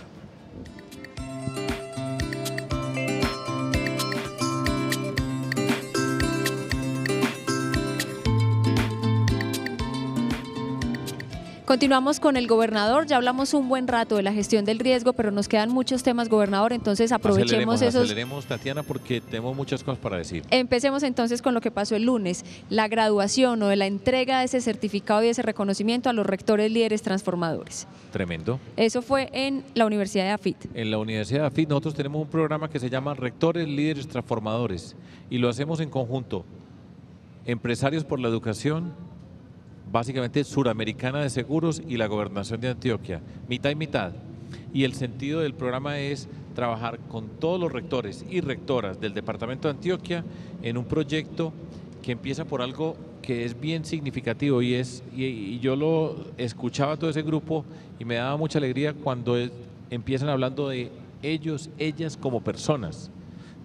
Continuamos con el gobernador, ya hablamos un buen rato de la gestión del riesgo, pero nos quedan muchos temas, gobernador, entonces aprovechemos esos... Aceleremos, Tatiana, porque tenemos muchas cosas para decir. Empecemos entonces con lo que pasó el lunes, la graduación o de la entrega de ese certificado y ese reconocimiento a los rectores líderes transformadores. Tremendo. Eso fue en la Universidad de AFIT. En la Universidad de AFIT nosotros tenemos un programa que se llama Rectores Líderes Transformadores y lo hacemos en conjunto. Empresarios por la Educación, básicamente suramericana de seguros y la gobernación de Antioquia, mitad y mitad. Y el sentido del programa es trabajar con todos los rectores y rectoras del departamento de Antioquia en un proyecto que empieza por algo que es bien significativo y es y, yo lo escuchaba todo ese grupo y me daba mucha alegría cuando empiezan hablando de ellos, ellas como personas.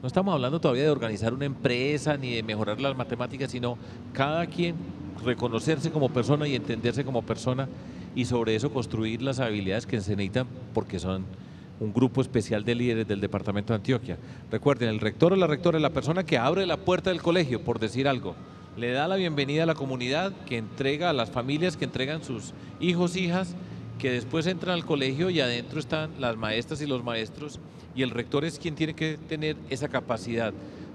No estamos hablando todavía de organizar una empresa ni de mejorar las matemáticas, sino cada quien reconocerse como persona y entenderse como persona y sobre eso construir las habilidades que se necesitan porque son un grupo especial de líderes del departamento de Antioquia. Recuerden, el rector o la rectora es la persona que abre la puerta del colegio, por decir algo. Le da la bienvenida a la comunidad, que entrega a las familias, que entregan sus hijos, hijas, que después entran al colegio y adentro están las maestras y los maestros. Y el rector es quien tiene que tener esa capacidad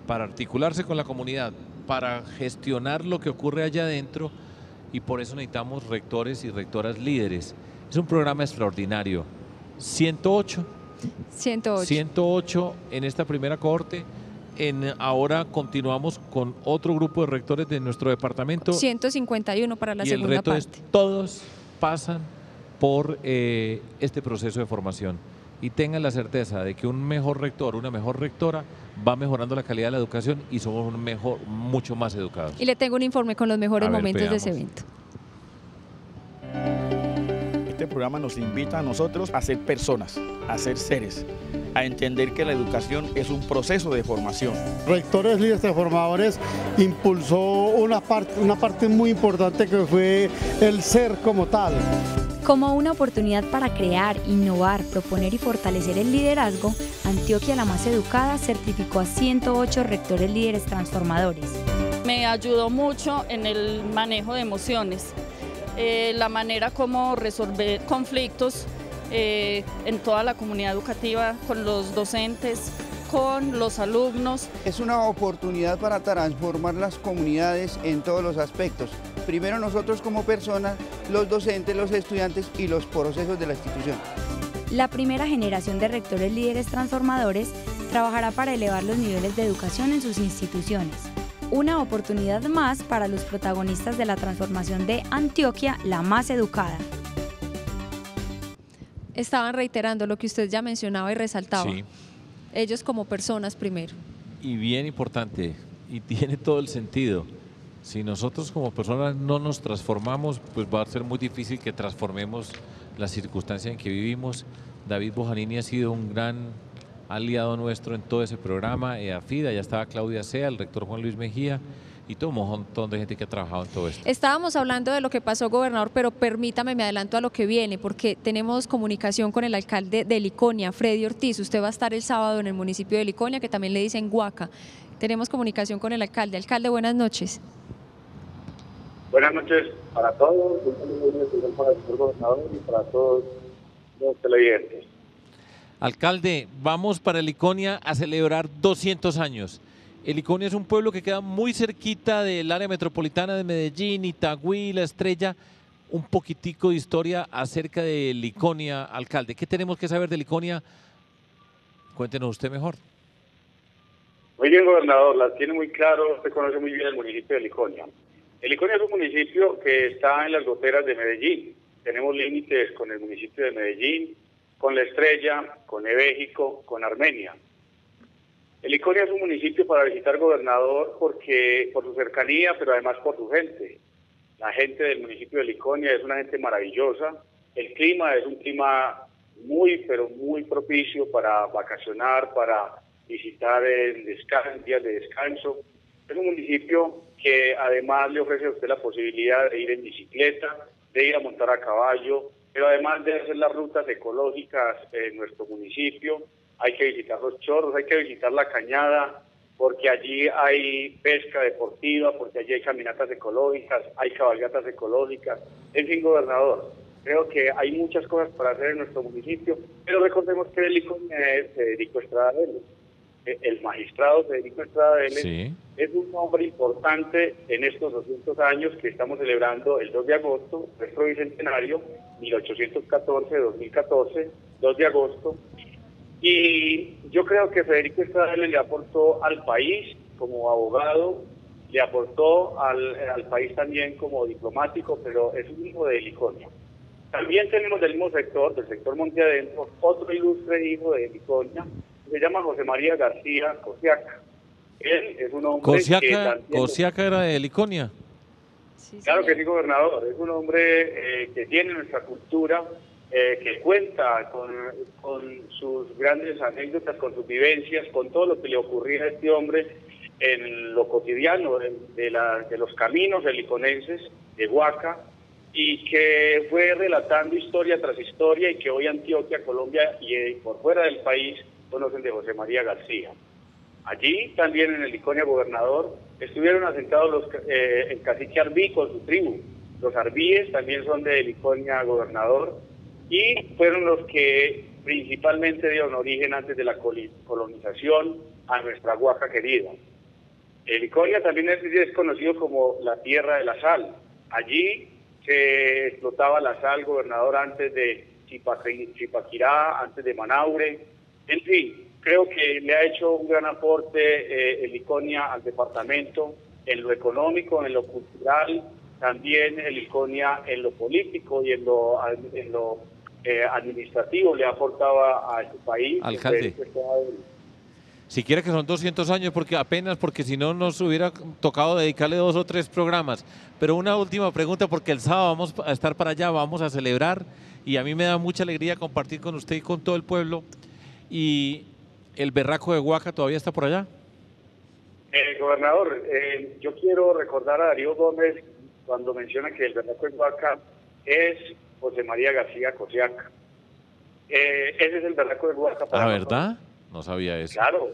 para articularse con la comunidad, para gestionar lo que ocurre allá adentro y por eso necesitamos rectores y rectoras líderes. Es un programa extraordinario. 108. 108. 108 en esta primera corte en, ahora continuamos con otro grupo de rectores de nuestro departamento. 151 para la segunda parte. Es, todos pasan por eh, este proceso de formación y tengan la certeza de que un mejor rector, una mejor rectora va mejorando la calidad de la educación y somos un mejor, mucho más educados. Y le tengo un informe con los mejores momentos de ese evento. Este programa nos invita a nosotros a ser personas, a ser seres, a entender que la educación es un proceso de formación. Rectores, líderes transformadores impulsó una parte, una parte muy importante que fue el ser como tal. Como una oportunidad para crear, innovar, proponer y fortalecer el liderazgo, Antioquia la más educada certificó a 108 rectores líderes transformadores. Me ayudó mucho en el manejo de emociones, eh, la manera como resolver conflictos eh, en toda la comunidad educativa, con los docentes, con los alumnos. Es una oportunidad para transformar las comunidades en todos los aspectos. Primero nosotros como personas, los docentes, los estudiantes y los procesos de la institución. La primera generación de rectores líderes transformadores trabajará para elevar los niveles de educación en sus instituciones una oportunidad más para los protagonistas de la transformación de Antioquia, la más educada. Estaban reiterando lo que usted ya mencionaba y resaltaba. Ellos como personas primero. Y bien importante, y tiene todo el sentido. Si nosotros como personas no nos transformamos, pues va a ser muy difícil que transformemos la circunstancia en que vivimos. David Bojanini ha sido un gran aliado nuestro en todo ese programa, EAFIDA, ya estaba Claudia Sea, el rector Juan Luis Mejía y todo un montón de gente que ha trabajado en todo esto. Estábamos hablando de lo que pasó, gobernador, pero permítame, me adelanto a lo que viene, porque tenemos comunicación con el alcalde de Liconia, Freddy Ortiz. Usted va a estar el sábado en el municipio de Liconia, que también le dicen Huaca. Tenemos comunicación con el alcalde. Alcalde, buenas noches. Buenas noches para todos, para el gobernador y para todos los televidentes. Alcalde, vamos para el Iconia a celebrar 200 años. El Iconia es un pueblo que queda muy cerquita del área metropolitana de Medellín, Itagüí, La Estrella. Un poquitico de historia acerca de Iconia, alcalde. ¿Qué tenemos que saber de Iconia? Cuéntenos usted mejor. Muy bien, gobernador, la tiene muy claro, usted conoce muy bien el municipio de Liconia. El Iconia es un municipio que está en las goteras de Medellín. Tenemos límites con el municipio de Medellín, con La Estrella, con México, con Armenia. El Iconia es un municipio para visitar gobernador porque por su cercanía, pero además por su gente. La gente del municipio de Liconia es una gente maravillosa. El clima es un clima muy, pero muy propicio para vacacionar, para visitar en, descanso, días de descanso. Es un municipio que además le ofrece a usted la posibilidad de ir en bicicleta, de ir a montar a caballo, pero además de hacer las rutas ecológicas en nuestro municipio, hay que visitar los chorros, hay que visitar la cañada, porque allí hay pesca deportiva, porque allí hay caminatas ecológicas, hay cabalgatas ecológicas, en fin, gobernador. Creo que hay muchas cosas para hacer en nuestro municipio, pero recordemos que el es Federico Estrada Vélez. Eh, el magistrado Federico Estrada Vélez es un hombre importante en estos 200 años que estamos celebrando el 2 de agosto, nuestro bicentenario, 1814-2014, 2 de agosto. Y yo creo que Federico Estrada le aportó al país como abogado, le aportó al, al país también como diplomático, pero es un hijo de Heliconia. También tenemos del mismo sector, del sector Monte Adentro, otro ilustre hijo de Heliconia, se llama José María García Cosiaca. Él es un hombre Cosiaca, Cosiaca era de Heliconia claro que sí, gobernador. Es un hombre eh, que tiene nuestra cultura, eh, que cuenta con, sus grandes anécdotas, con sus vivencias, con todo lo que le ocurría a este hombre en lo cotidiano de, los caminos heliconenses de Huaca y que fue relatando historia tras historia y que hoy Antioquia, Colombia y eh, por fuera del país conocen de José María García. Allí también en el Iconia Gobernador estuvieron asentados los, eh, el cacique Arbí con su tribu. Los arbíes también son de Iconia Gobernador y fueron los que principalmente dieron origen antes de la colonización a nuestra Huaca querida. El Iconia también es, conocido como la tierra de la sal. Allí se explotaba la sal, gobernador, antes de Chipaquirá, antes de Manaure. En fin, Creo que le ha hecho un gran aporte eh, el ICONIA al departamento en lo económico, en lo cultural, también el ICONIA en lo político y en lo, en lo eh, administrativo le aportaba a este país. Alcalde. Si quiere que son 200 años, porque apenas, porque si no nos hubiera tocado dedicarle dos o tres programas. Pero una última pregunta, porque el sábado vamos a estar para allá, vamos a celebrar, y a mí me da mucha alegría compartir con usted y con todo el pueblo. Y el berraco de Huaca todavía está por allá. Eh, gobernador, eh, yo quiero recordar a Darío Gómez cuando menciona que el berraco de Huaca es José María García Cosiaca. Eh, ese es el berraco de Huaca. Para ¿Ah, verdad? No sabía eso. Claro,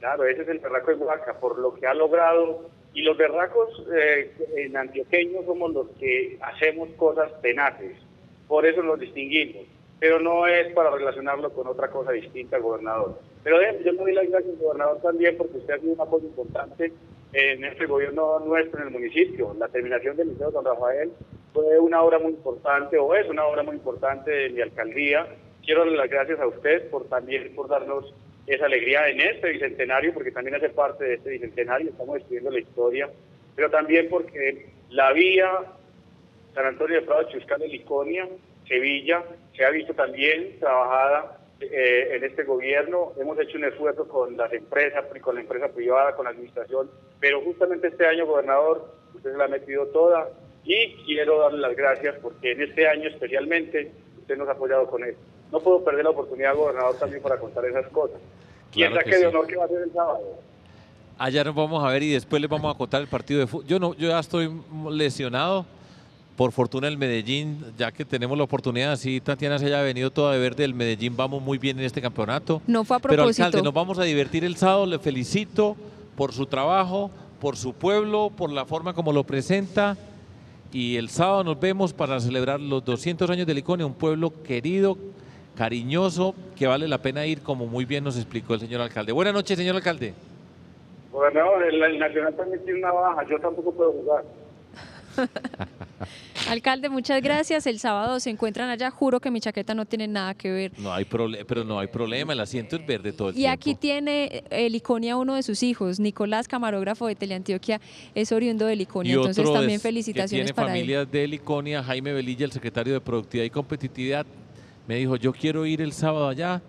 claro, ese es el berraco de Huaca, por lo que ha logrado. Y los berracos eh, en antioqueños somos los que hacemos cosas tenaces, por eso nos distinguimos. Pero no es para relacionarlo con otra cosa distinta, gobernador. Pero yo le doy las gracias, gobernador, también porque usted ha sido un apoyo importante en este gobierno nuestro en el municipio. La terminación del Liceo Don Rafael fue una obra muy importante, o es una obra muy importante de mi alcaldía. Quiero darle las gracias a usted por también por darnos esa alegría en este bicentenario, porque también hace parte de este bicentenario, estamos escribiendo la historia, pero también porque la vía San Antonio de Prado, Chuscal de Liconia, Sevilla, se ha visto también trabajada eh, en este gobierno. Hemos hecho un esfuerzo con las empresas, con la empresa privada, con la administración, pero justamente este año, gobernador, usted se la ha metido toda y quiero darle las gracias porque en este año especialmente usted nos ha apoyado con eso. No puedo perder la oportunidad, gobernador, también para contar esas cosas. y el saque de honor que va a ser el sábado. Allá nos vamos a ver y después les vamos a contar el partido de fútbol. Yo, no, yo ya estoy lesionado. Por fortuna el Medellín, ya que tenemos la oportunidad, así Tatiana se haya venido toda de verde, el Medellín vamos muy bien en este campeonato. No fue a propósito. Pero alcalde, nos vamos a divertir el sábado, le felicito por su trabajo, por su pueblo, por la forma como lo presenta y el sábado nos vemos para celebrar los 200 años de Liconia, un pueblo querido, cariñoso, que vale la pena ir, como muy bien nos explicó el señor alcalde. Buenas noches, señor alcalde. Bueno, el, Nacional también tiene una baja, yo tampoco puedo jugar. Alcalde, muchas gracias. El sábado se encuentran allá. Juro que mi chaqueta no tiene nada que ver. No hay problema, pero no hay problema. El asiento es verde todo el y tiempo. Y aquí tiene el Iconia uno de sus hijos, Nicolás, camarógrafo de Teleantioquia, es oriundo de Iconia. Entonces también felicitaciones que tiene familias de Iconia, Jaime Velilla, el secretario de Productividad y Competitividad, me dijo, yo quiero ir el sábado allá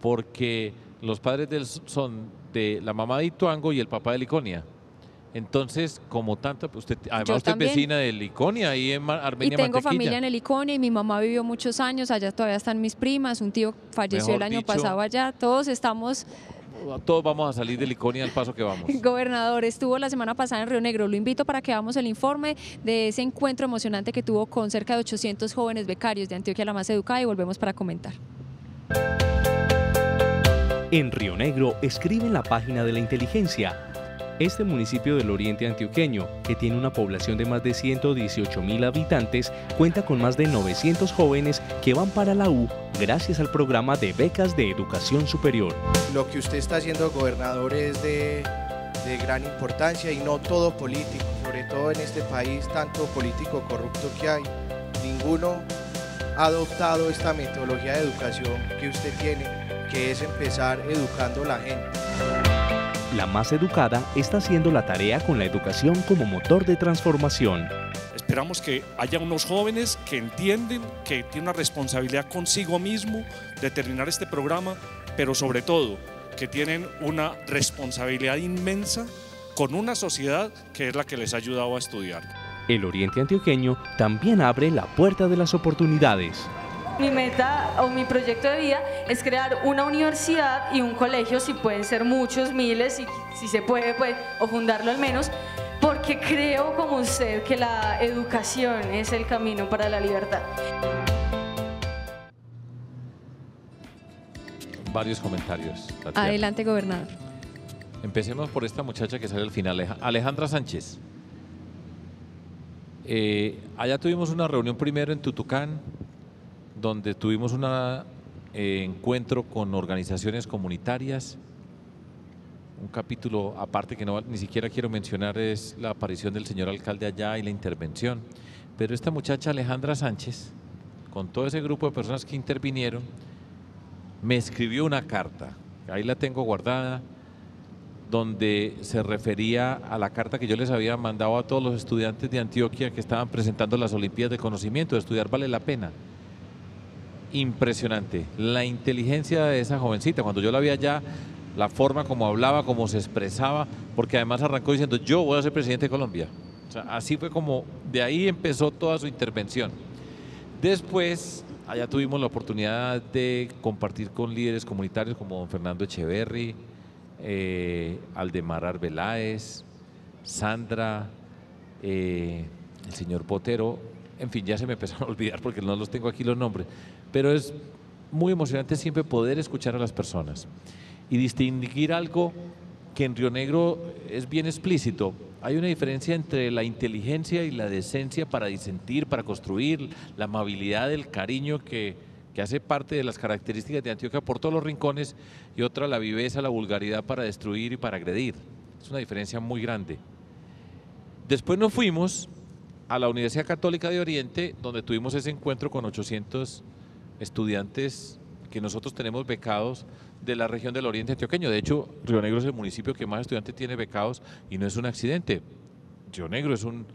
porque los padres del, son de la mamá de Ituango y el papá de Iconia. Entonces, como tanto, pues, usted, además usted es vecina de Liconia, ahí en Armenia Y tengo familia en el Liconia y mi mamá vivió muchos años, allá todavía están mis primas, un tío falleció el año pasado allá, todos estamos... Todos vamos a salir de Liconia al paso que vamos. Gobernador, estuvo la semana pasada en Río Negro, lo invito para que hagamos el informe de ese encuentro emocionante que tuvo con cerca de 800 jóvenes becarios de Antioquia la más educada y volvemos para comentar. En Río Negro, escribe en la página de la inteligencia este municipio del oriente antioqueño, que tiene una población de más de 118 mil habitantes, cuenta con más de 900 jóvenes que van para la U gracias al programa de becas de educación superior. Lo que usted está haciendo, gobernador, es de, de gran importancia y no todo político, sobre todo en este país, tanto político corrupto que hay. Ninguno ha adoptado esta metodología de educación que usted tiene, que es empezar educando a la gente la más educada está haciendo la tarea con la educación como motor de transformación. Esperamos que haya unos jóvenes que entienden que tienen una responsabilidad consigo mismo de terminar este programa, pero sobre todo que tienen una responsabilidad inmensa con una sociedad que es la que les ha ayudado a estudiar. El Oriente Antioqueño también abre la puerta de las oportunidades. Mi meta o mi proyecto de vida es crear una universidad y un colegio, si pueden ser muchos, miles, y si se puede, pues, o fundarlo al menos, porque creo como usted que la educación es el camino para la libertad. Varios comentarios. Adelante, gobernador. Empecemos por esta muchacha que sale al final, Alejandra Sánchez. Eh, allá tuvimos una reunión primero en Tutucán, donde tuvimos un eh, encuentro con organizaciones comunitarias. Un capítulo aparte que no, ni siquiera quiero mencionar es la aparición del señor alcalde allá y la intervención. Pero esta muchacha Alejandra Sánchez, con todo ese grupo de personas que intervinieron, me escribió una carta ahí la tengo guardada, donde se refería a la carta que yo les había mandado a todos los estudiantes de Antioquia que estaban presentando las Olimpiadas de Conocimiento, estudiar vale la pena. Impresionante, la inteligencia de esa jovencita, cuando yo la vi allá, la forma como hablaba, como se expresaba, porque además arrancó diciendo, yo voy a ser presidente de Colombia. Así fue como, de ahí empezó toda su intervención. Después, allá tuvimos la oportunidad de compartir con líderes comunitarios como don Fernando Echeverry, eh, Aldemar Arbeláez, Sandra, eh, el señor Potero, en fin, ya se me empezaron a olvidar porque no los tengo aquí los nombres, pero es muy emocionante siempre poder escuchar a las personas y distinguir algo que en Río Negro es bien explícito. Hay una diferencia entre la inteligencia y la decencia para disentir, para construir, la amabilidad, el cariño que, que hace parte de las características de Antioquia por todos los rincones, y otra la viveza, la vulgaridad para destruir y para agredir. Es una diferencia muy grande. Después nos fuimos a la Universidad Católica de Oriente, donde tuvimos ese encuentro con 800 estudiantes que nosotros tenemos becados de la región del Oriente Antioqueño. De hecho, Río Negro es el municipio que más estudiantes tiene becados y no es un accidente. Río Negro es un,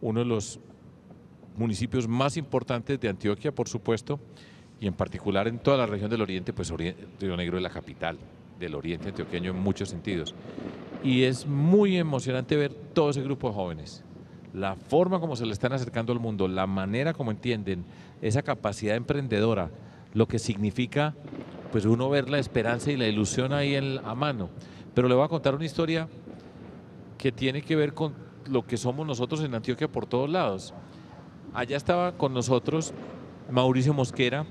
uno de los municipios más importantes de Antioquia, por supuesto, y en particular en toda la región del Oriente, pues Río Negro es la capital del Oriente Antioqueño en muchos sentidos. Y es muy emocionante ver todo ese grupo de jóvenes, la forma como se le están acercando al mundo, la manera como entienden esa capacidad emprendedora, lo que significa pues uno ver la esperanza y la ilusión ahí en, a mano. Pero le voy a contar una historia que tiene que ver con lo que somos nosotros en Antioquia por todos lados. Allá estaba con nosotros Mauricio Mosquera,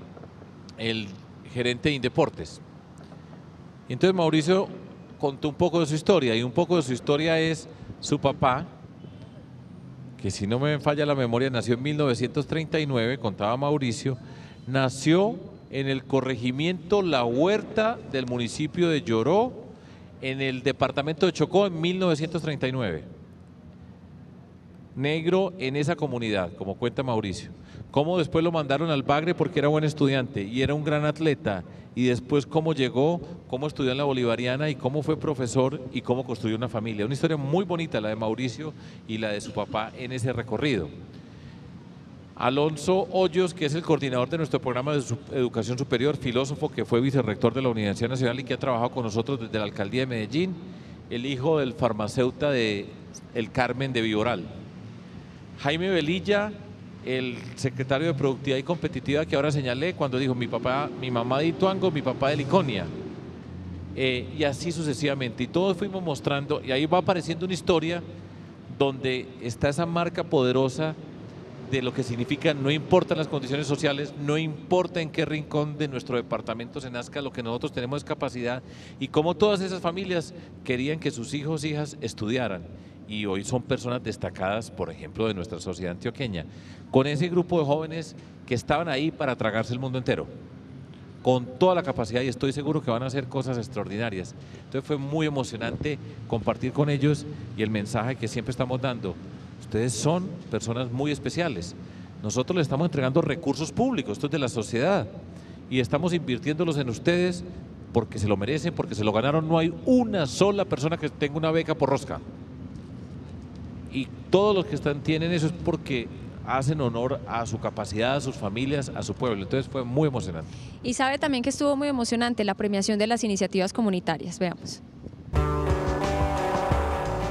el gerente de Indeportes. Entonces Mauricio contó un poco de su historia y un poco de su historia es su papá, que si no me falla la memoria nació en 1939, contaba Mauricio, nació en el corregimiento La Huerta del municipio de Lloró, en el departamento de Chocó en 1939. Negro en esa comunidad, como cuenta Mauricio. Cómo después lo mandaron al Bagre porque era buen estudiante y era un gran atleta. Y después cómo llegó, cómo estudió en la Bolivariana y cómo fue profesor y cómo construyó una familia. Una historia muy bonita la de Mauricio y la de su papá en ese recorrido. Alonso Hoyos, que es el coordinador de nuestro programa de educación superior, filósofo que fue vicerrector de la Universidad Nacional y que ha trabajado con nosotros desde la alcaldía de Medellín, el hijo del farmacéutico de El Carmen de Viboral. Jaime Velilla, el secretario de Productividad y Competitividad que ahora señalé cuando dijo mi papá, mi mamá de Ituango, mi papá de Liconia. Eh, y así sucesivamente. Y todos fuimos mostrando, y ahí va apareciendo una historia donde está esa marca poderosa de lo que significa no importan las condiciones sociales, no importa en qué rincón de nuestro departamento se nazca, lo que nosotros tenemos es capacidad y como todas esas familias querían que sus hijos hijas estudiaran y hoy son personas destacadas, por ejemplo, de nuestra sociedad antioqueña, con ese grupo de jóvenes que estaban ahí para tragarse el mundo entero, con toda la capacidad y estoy seguro que van a hacer cosas extraordinarias. Entonces fue muy emocionante compartir con ellos y el mensaje que siempre estamos dando, Ustedes son personas muy especiales. Nosotros les estamos entregando recursos públicos, esto es de la sociedad, y estamos invirtiéndolos en ustedes porque se lo merecen, porque se lo ganaron. No hay una sola persona que tenga una beca por rosca. Y todos los que están tienen eso es porque hacen honor a su capacidad, a sus familias, a su pueblo. Entonces fue muy emocionante. Y sabe también que estuvo muy emocionante la premiación de las iniciativas comunitarias. Veamos.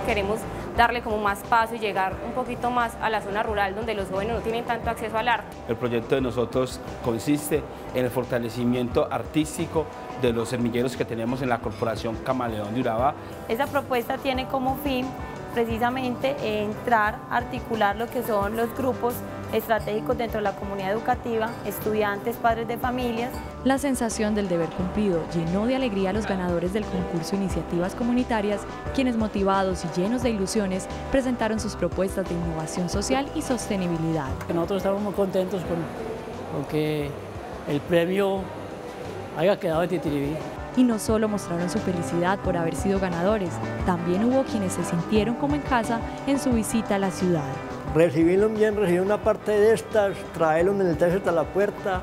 Queremos darle como más paso y llegar un poquito más a la zona rural donde los jóvenes no tienen tanto acceso al arte. El proyecto de nosotros consiste en el fortalecimiento artístico de los semilleros que tenemos en la Corporación Camaleón de Urabá. Esa propuesta tiene como fin precisamente entrar, articular lo que son los grupos estratégicos dentro de la comunidad educativa, estudiantes, padres de familias. La sensación del deber cumplido llenó de alegría a los ganadores del concurso Iniciativas Comunitarias, quienes motivados y llenos de ilusiones presentaron sus propuestas de innovación social y sostenibilidad. Nosotros estamos muy contentos con, que el premio haya quedado en Titiribí y no solo mostraron su felicidad por haber sido ganadores, también hubo quienes se sintieron como en casa en su visita a la ciudad. Recibirlo bien, recibir una parte de estas, traerlo en el taxi hasta la puerta,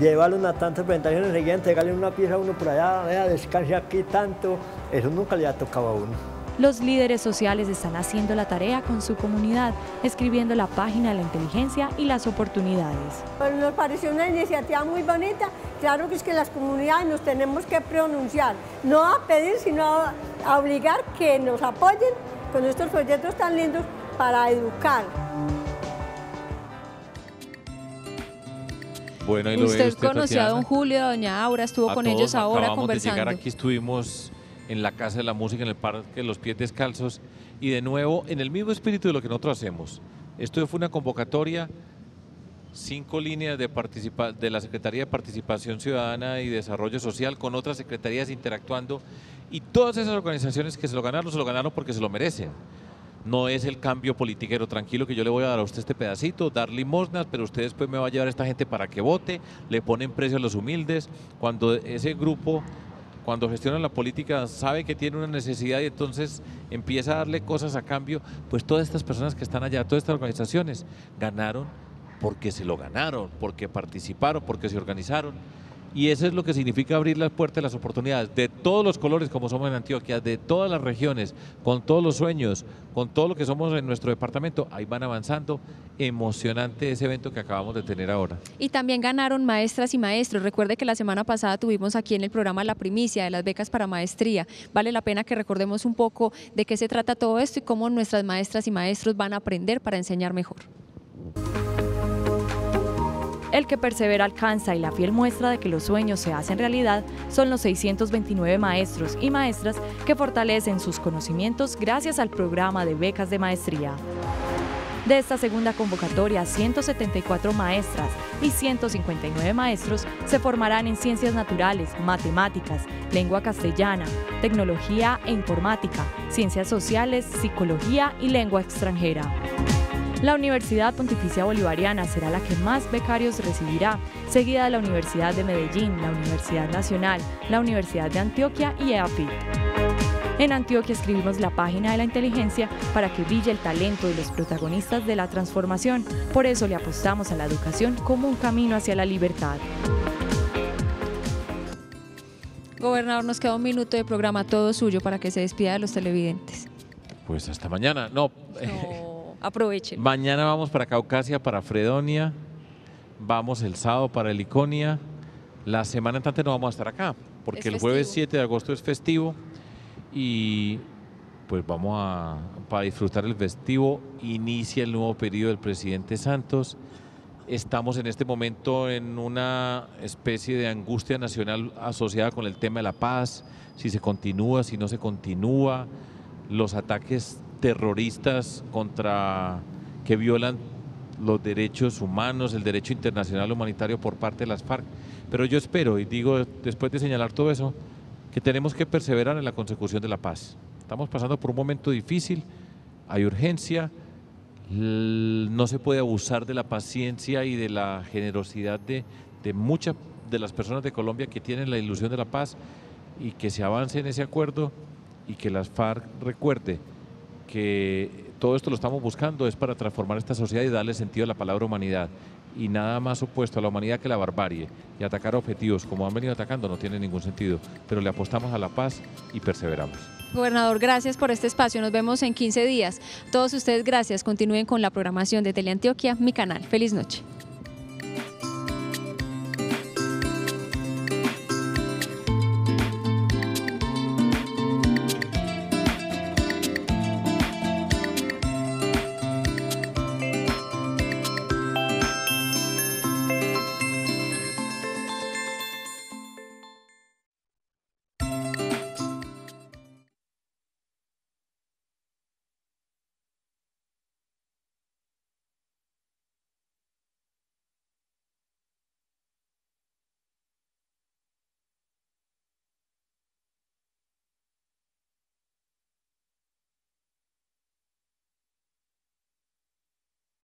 llevarlo a tantas presentaciones, enseguida entregarle una pieza a uno por allá, vea, descanse aquí tanto, eso nunca le ha tocado a uno. Los líderes sociales están haciendo la tarea con su comunidad, escribiendo la página de la inteligencia y las oportunidades. Pues nos pareció una iniciativa muy bonita. Claro que es que las comunidades nos tenemos que pronunciar, no a pedir, sino a obligar que nos apoyen con estos proyectos tan lindos para educar. Bueno, y lo usted, conoció a don Julio, a doña Aura, estuvo con ellos ahora conversando. De llegar aquí estuvimos en la Casa de la Música, en el Parque Los Pies Descalzos, y de nuevo en el mismo espíritu de lo que nosotros hacemos. Esto fue una convocatoria, cinco líneas de, de la Secretaría de Participación Ciudadana y Desarrollo Social con otras secretarías interactuando, y todas esas organizaciones que se lo ganaron, se lo ganaron porque se lo merecen. No es el cambio politiquero tranquilo que yo le voy a dar a usted este pedacito, dar limosnas, pero usted después me va a llevar a esta gente para que vote, le ponen precio a los humildes. Cuando ese grupo cuando gestiona la política sabe que tiene una necesidad y entonces empieza a darle cosas a cambio, pues todas estas personas que están allá, todas estas organizaciones ganaron porque se lo ganaron, porque participaron, porque se organizaron. Y eso es lo que significa abrir las puertas las oportunidades de todos los colores como somos en Antioquia, de todas las regiones, con todos los sueños, con todo lo que somos en nuestro departamento. Ahí van avanzando. Emocionante ese evento que acabamos de tener ahora. Y también ganaron maestras y maestros. Recuerde que la semana pasada tuvimos aquí en el programa la primicia de las becas para maestría. Vale la pena que recordemos un poco de qué se trata todo esto y cómo nuestras maestras y maestros van a aprender para enseñar mejor. El que persevera alcanza y la fiel muestra de que los sueños se hacen realidad son los 629 maestros y maestras que fortalecen sus conocimientos gracias al programa de becas de maestría. De esta segunda convocatoria, 174 maestras y 159 maestros se formarán en ciencias naturales, matemáticas, lengua castellana, tecnología e informática, ciencias sociales, psicología y lengua extranjera. La Universidad Pontificia Bolivariana será la que más becarios recibirá, seguida de la Universidad de Medellín, la Universidad Nacional, la Universidad de Antioquia y EAPI. En Antioquia escribimos la página de la inteligencia para que brille el talento de los protagonistas de la transformación. Por eso le apostamos a la educación como un camino hacia la libertad. Gobernador, nos queda un minuto de programa todo suyo para que se despida de los televidentes. Pues hasta mañana. no. Aprovechen. Mañana vamos para Caucasia, para Fredonia. Vamos el sábado para Heliconia. La semana entrante no vamos a estar acá, porque el jueves 7 de agosto es festivo. Y pues vamos a, para disfrutar el festivo, inicia el nuevo periodo del presidente Santos. Estamos en este momento en una especie de angustia nacional asociada con el tema de la paz, si se continúa, si no se continúa, los ataques terroristas contra que violan los derechos humanos, el derecho internacional humanitario por parte de las FARC. Pero yo espero, y digo después de señalar todo eso, que tenemos que perseverar en la consecución de la paz. Estamos pasando por un momento difícil, hay urgencia, no se puede abusar de la paciencia y de la generosidad de, de muchas de las personas de Colombia que tienen la ilusión de la paz y que se avance en ese acuerdo y que las FARC recuerde que todo esto lo estamos buscando es para transformar esta sociedad y darle sentido a la palabra humanidad. Y nada más opuesto a la humanidad que la barbarie. Y atacar objetivos como han venido atacando no tiene ningún sentido. Pero le apostamos a la paz y perseveramos. Gobernador, gracias por este espacio. Nos vemos en 15 días. Todos ustedes, gracias. Continúen con la programación de Teleantioquia, mi canal. Feliz noche.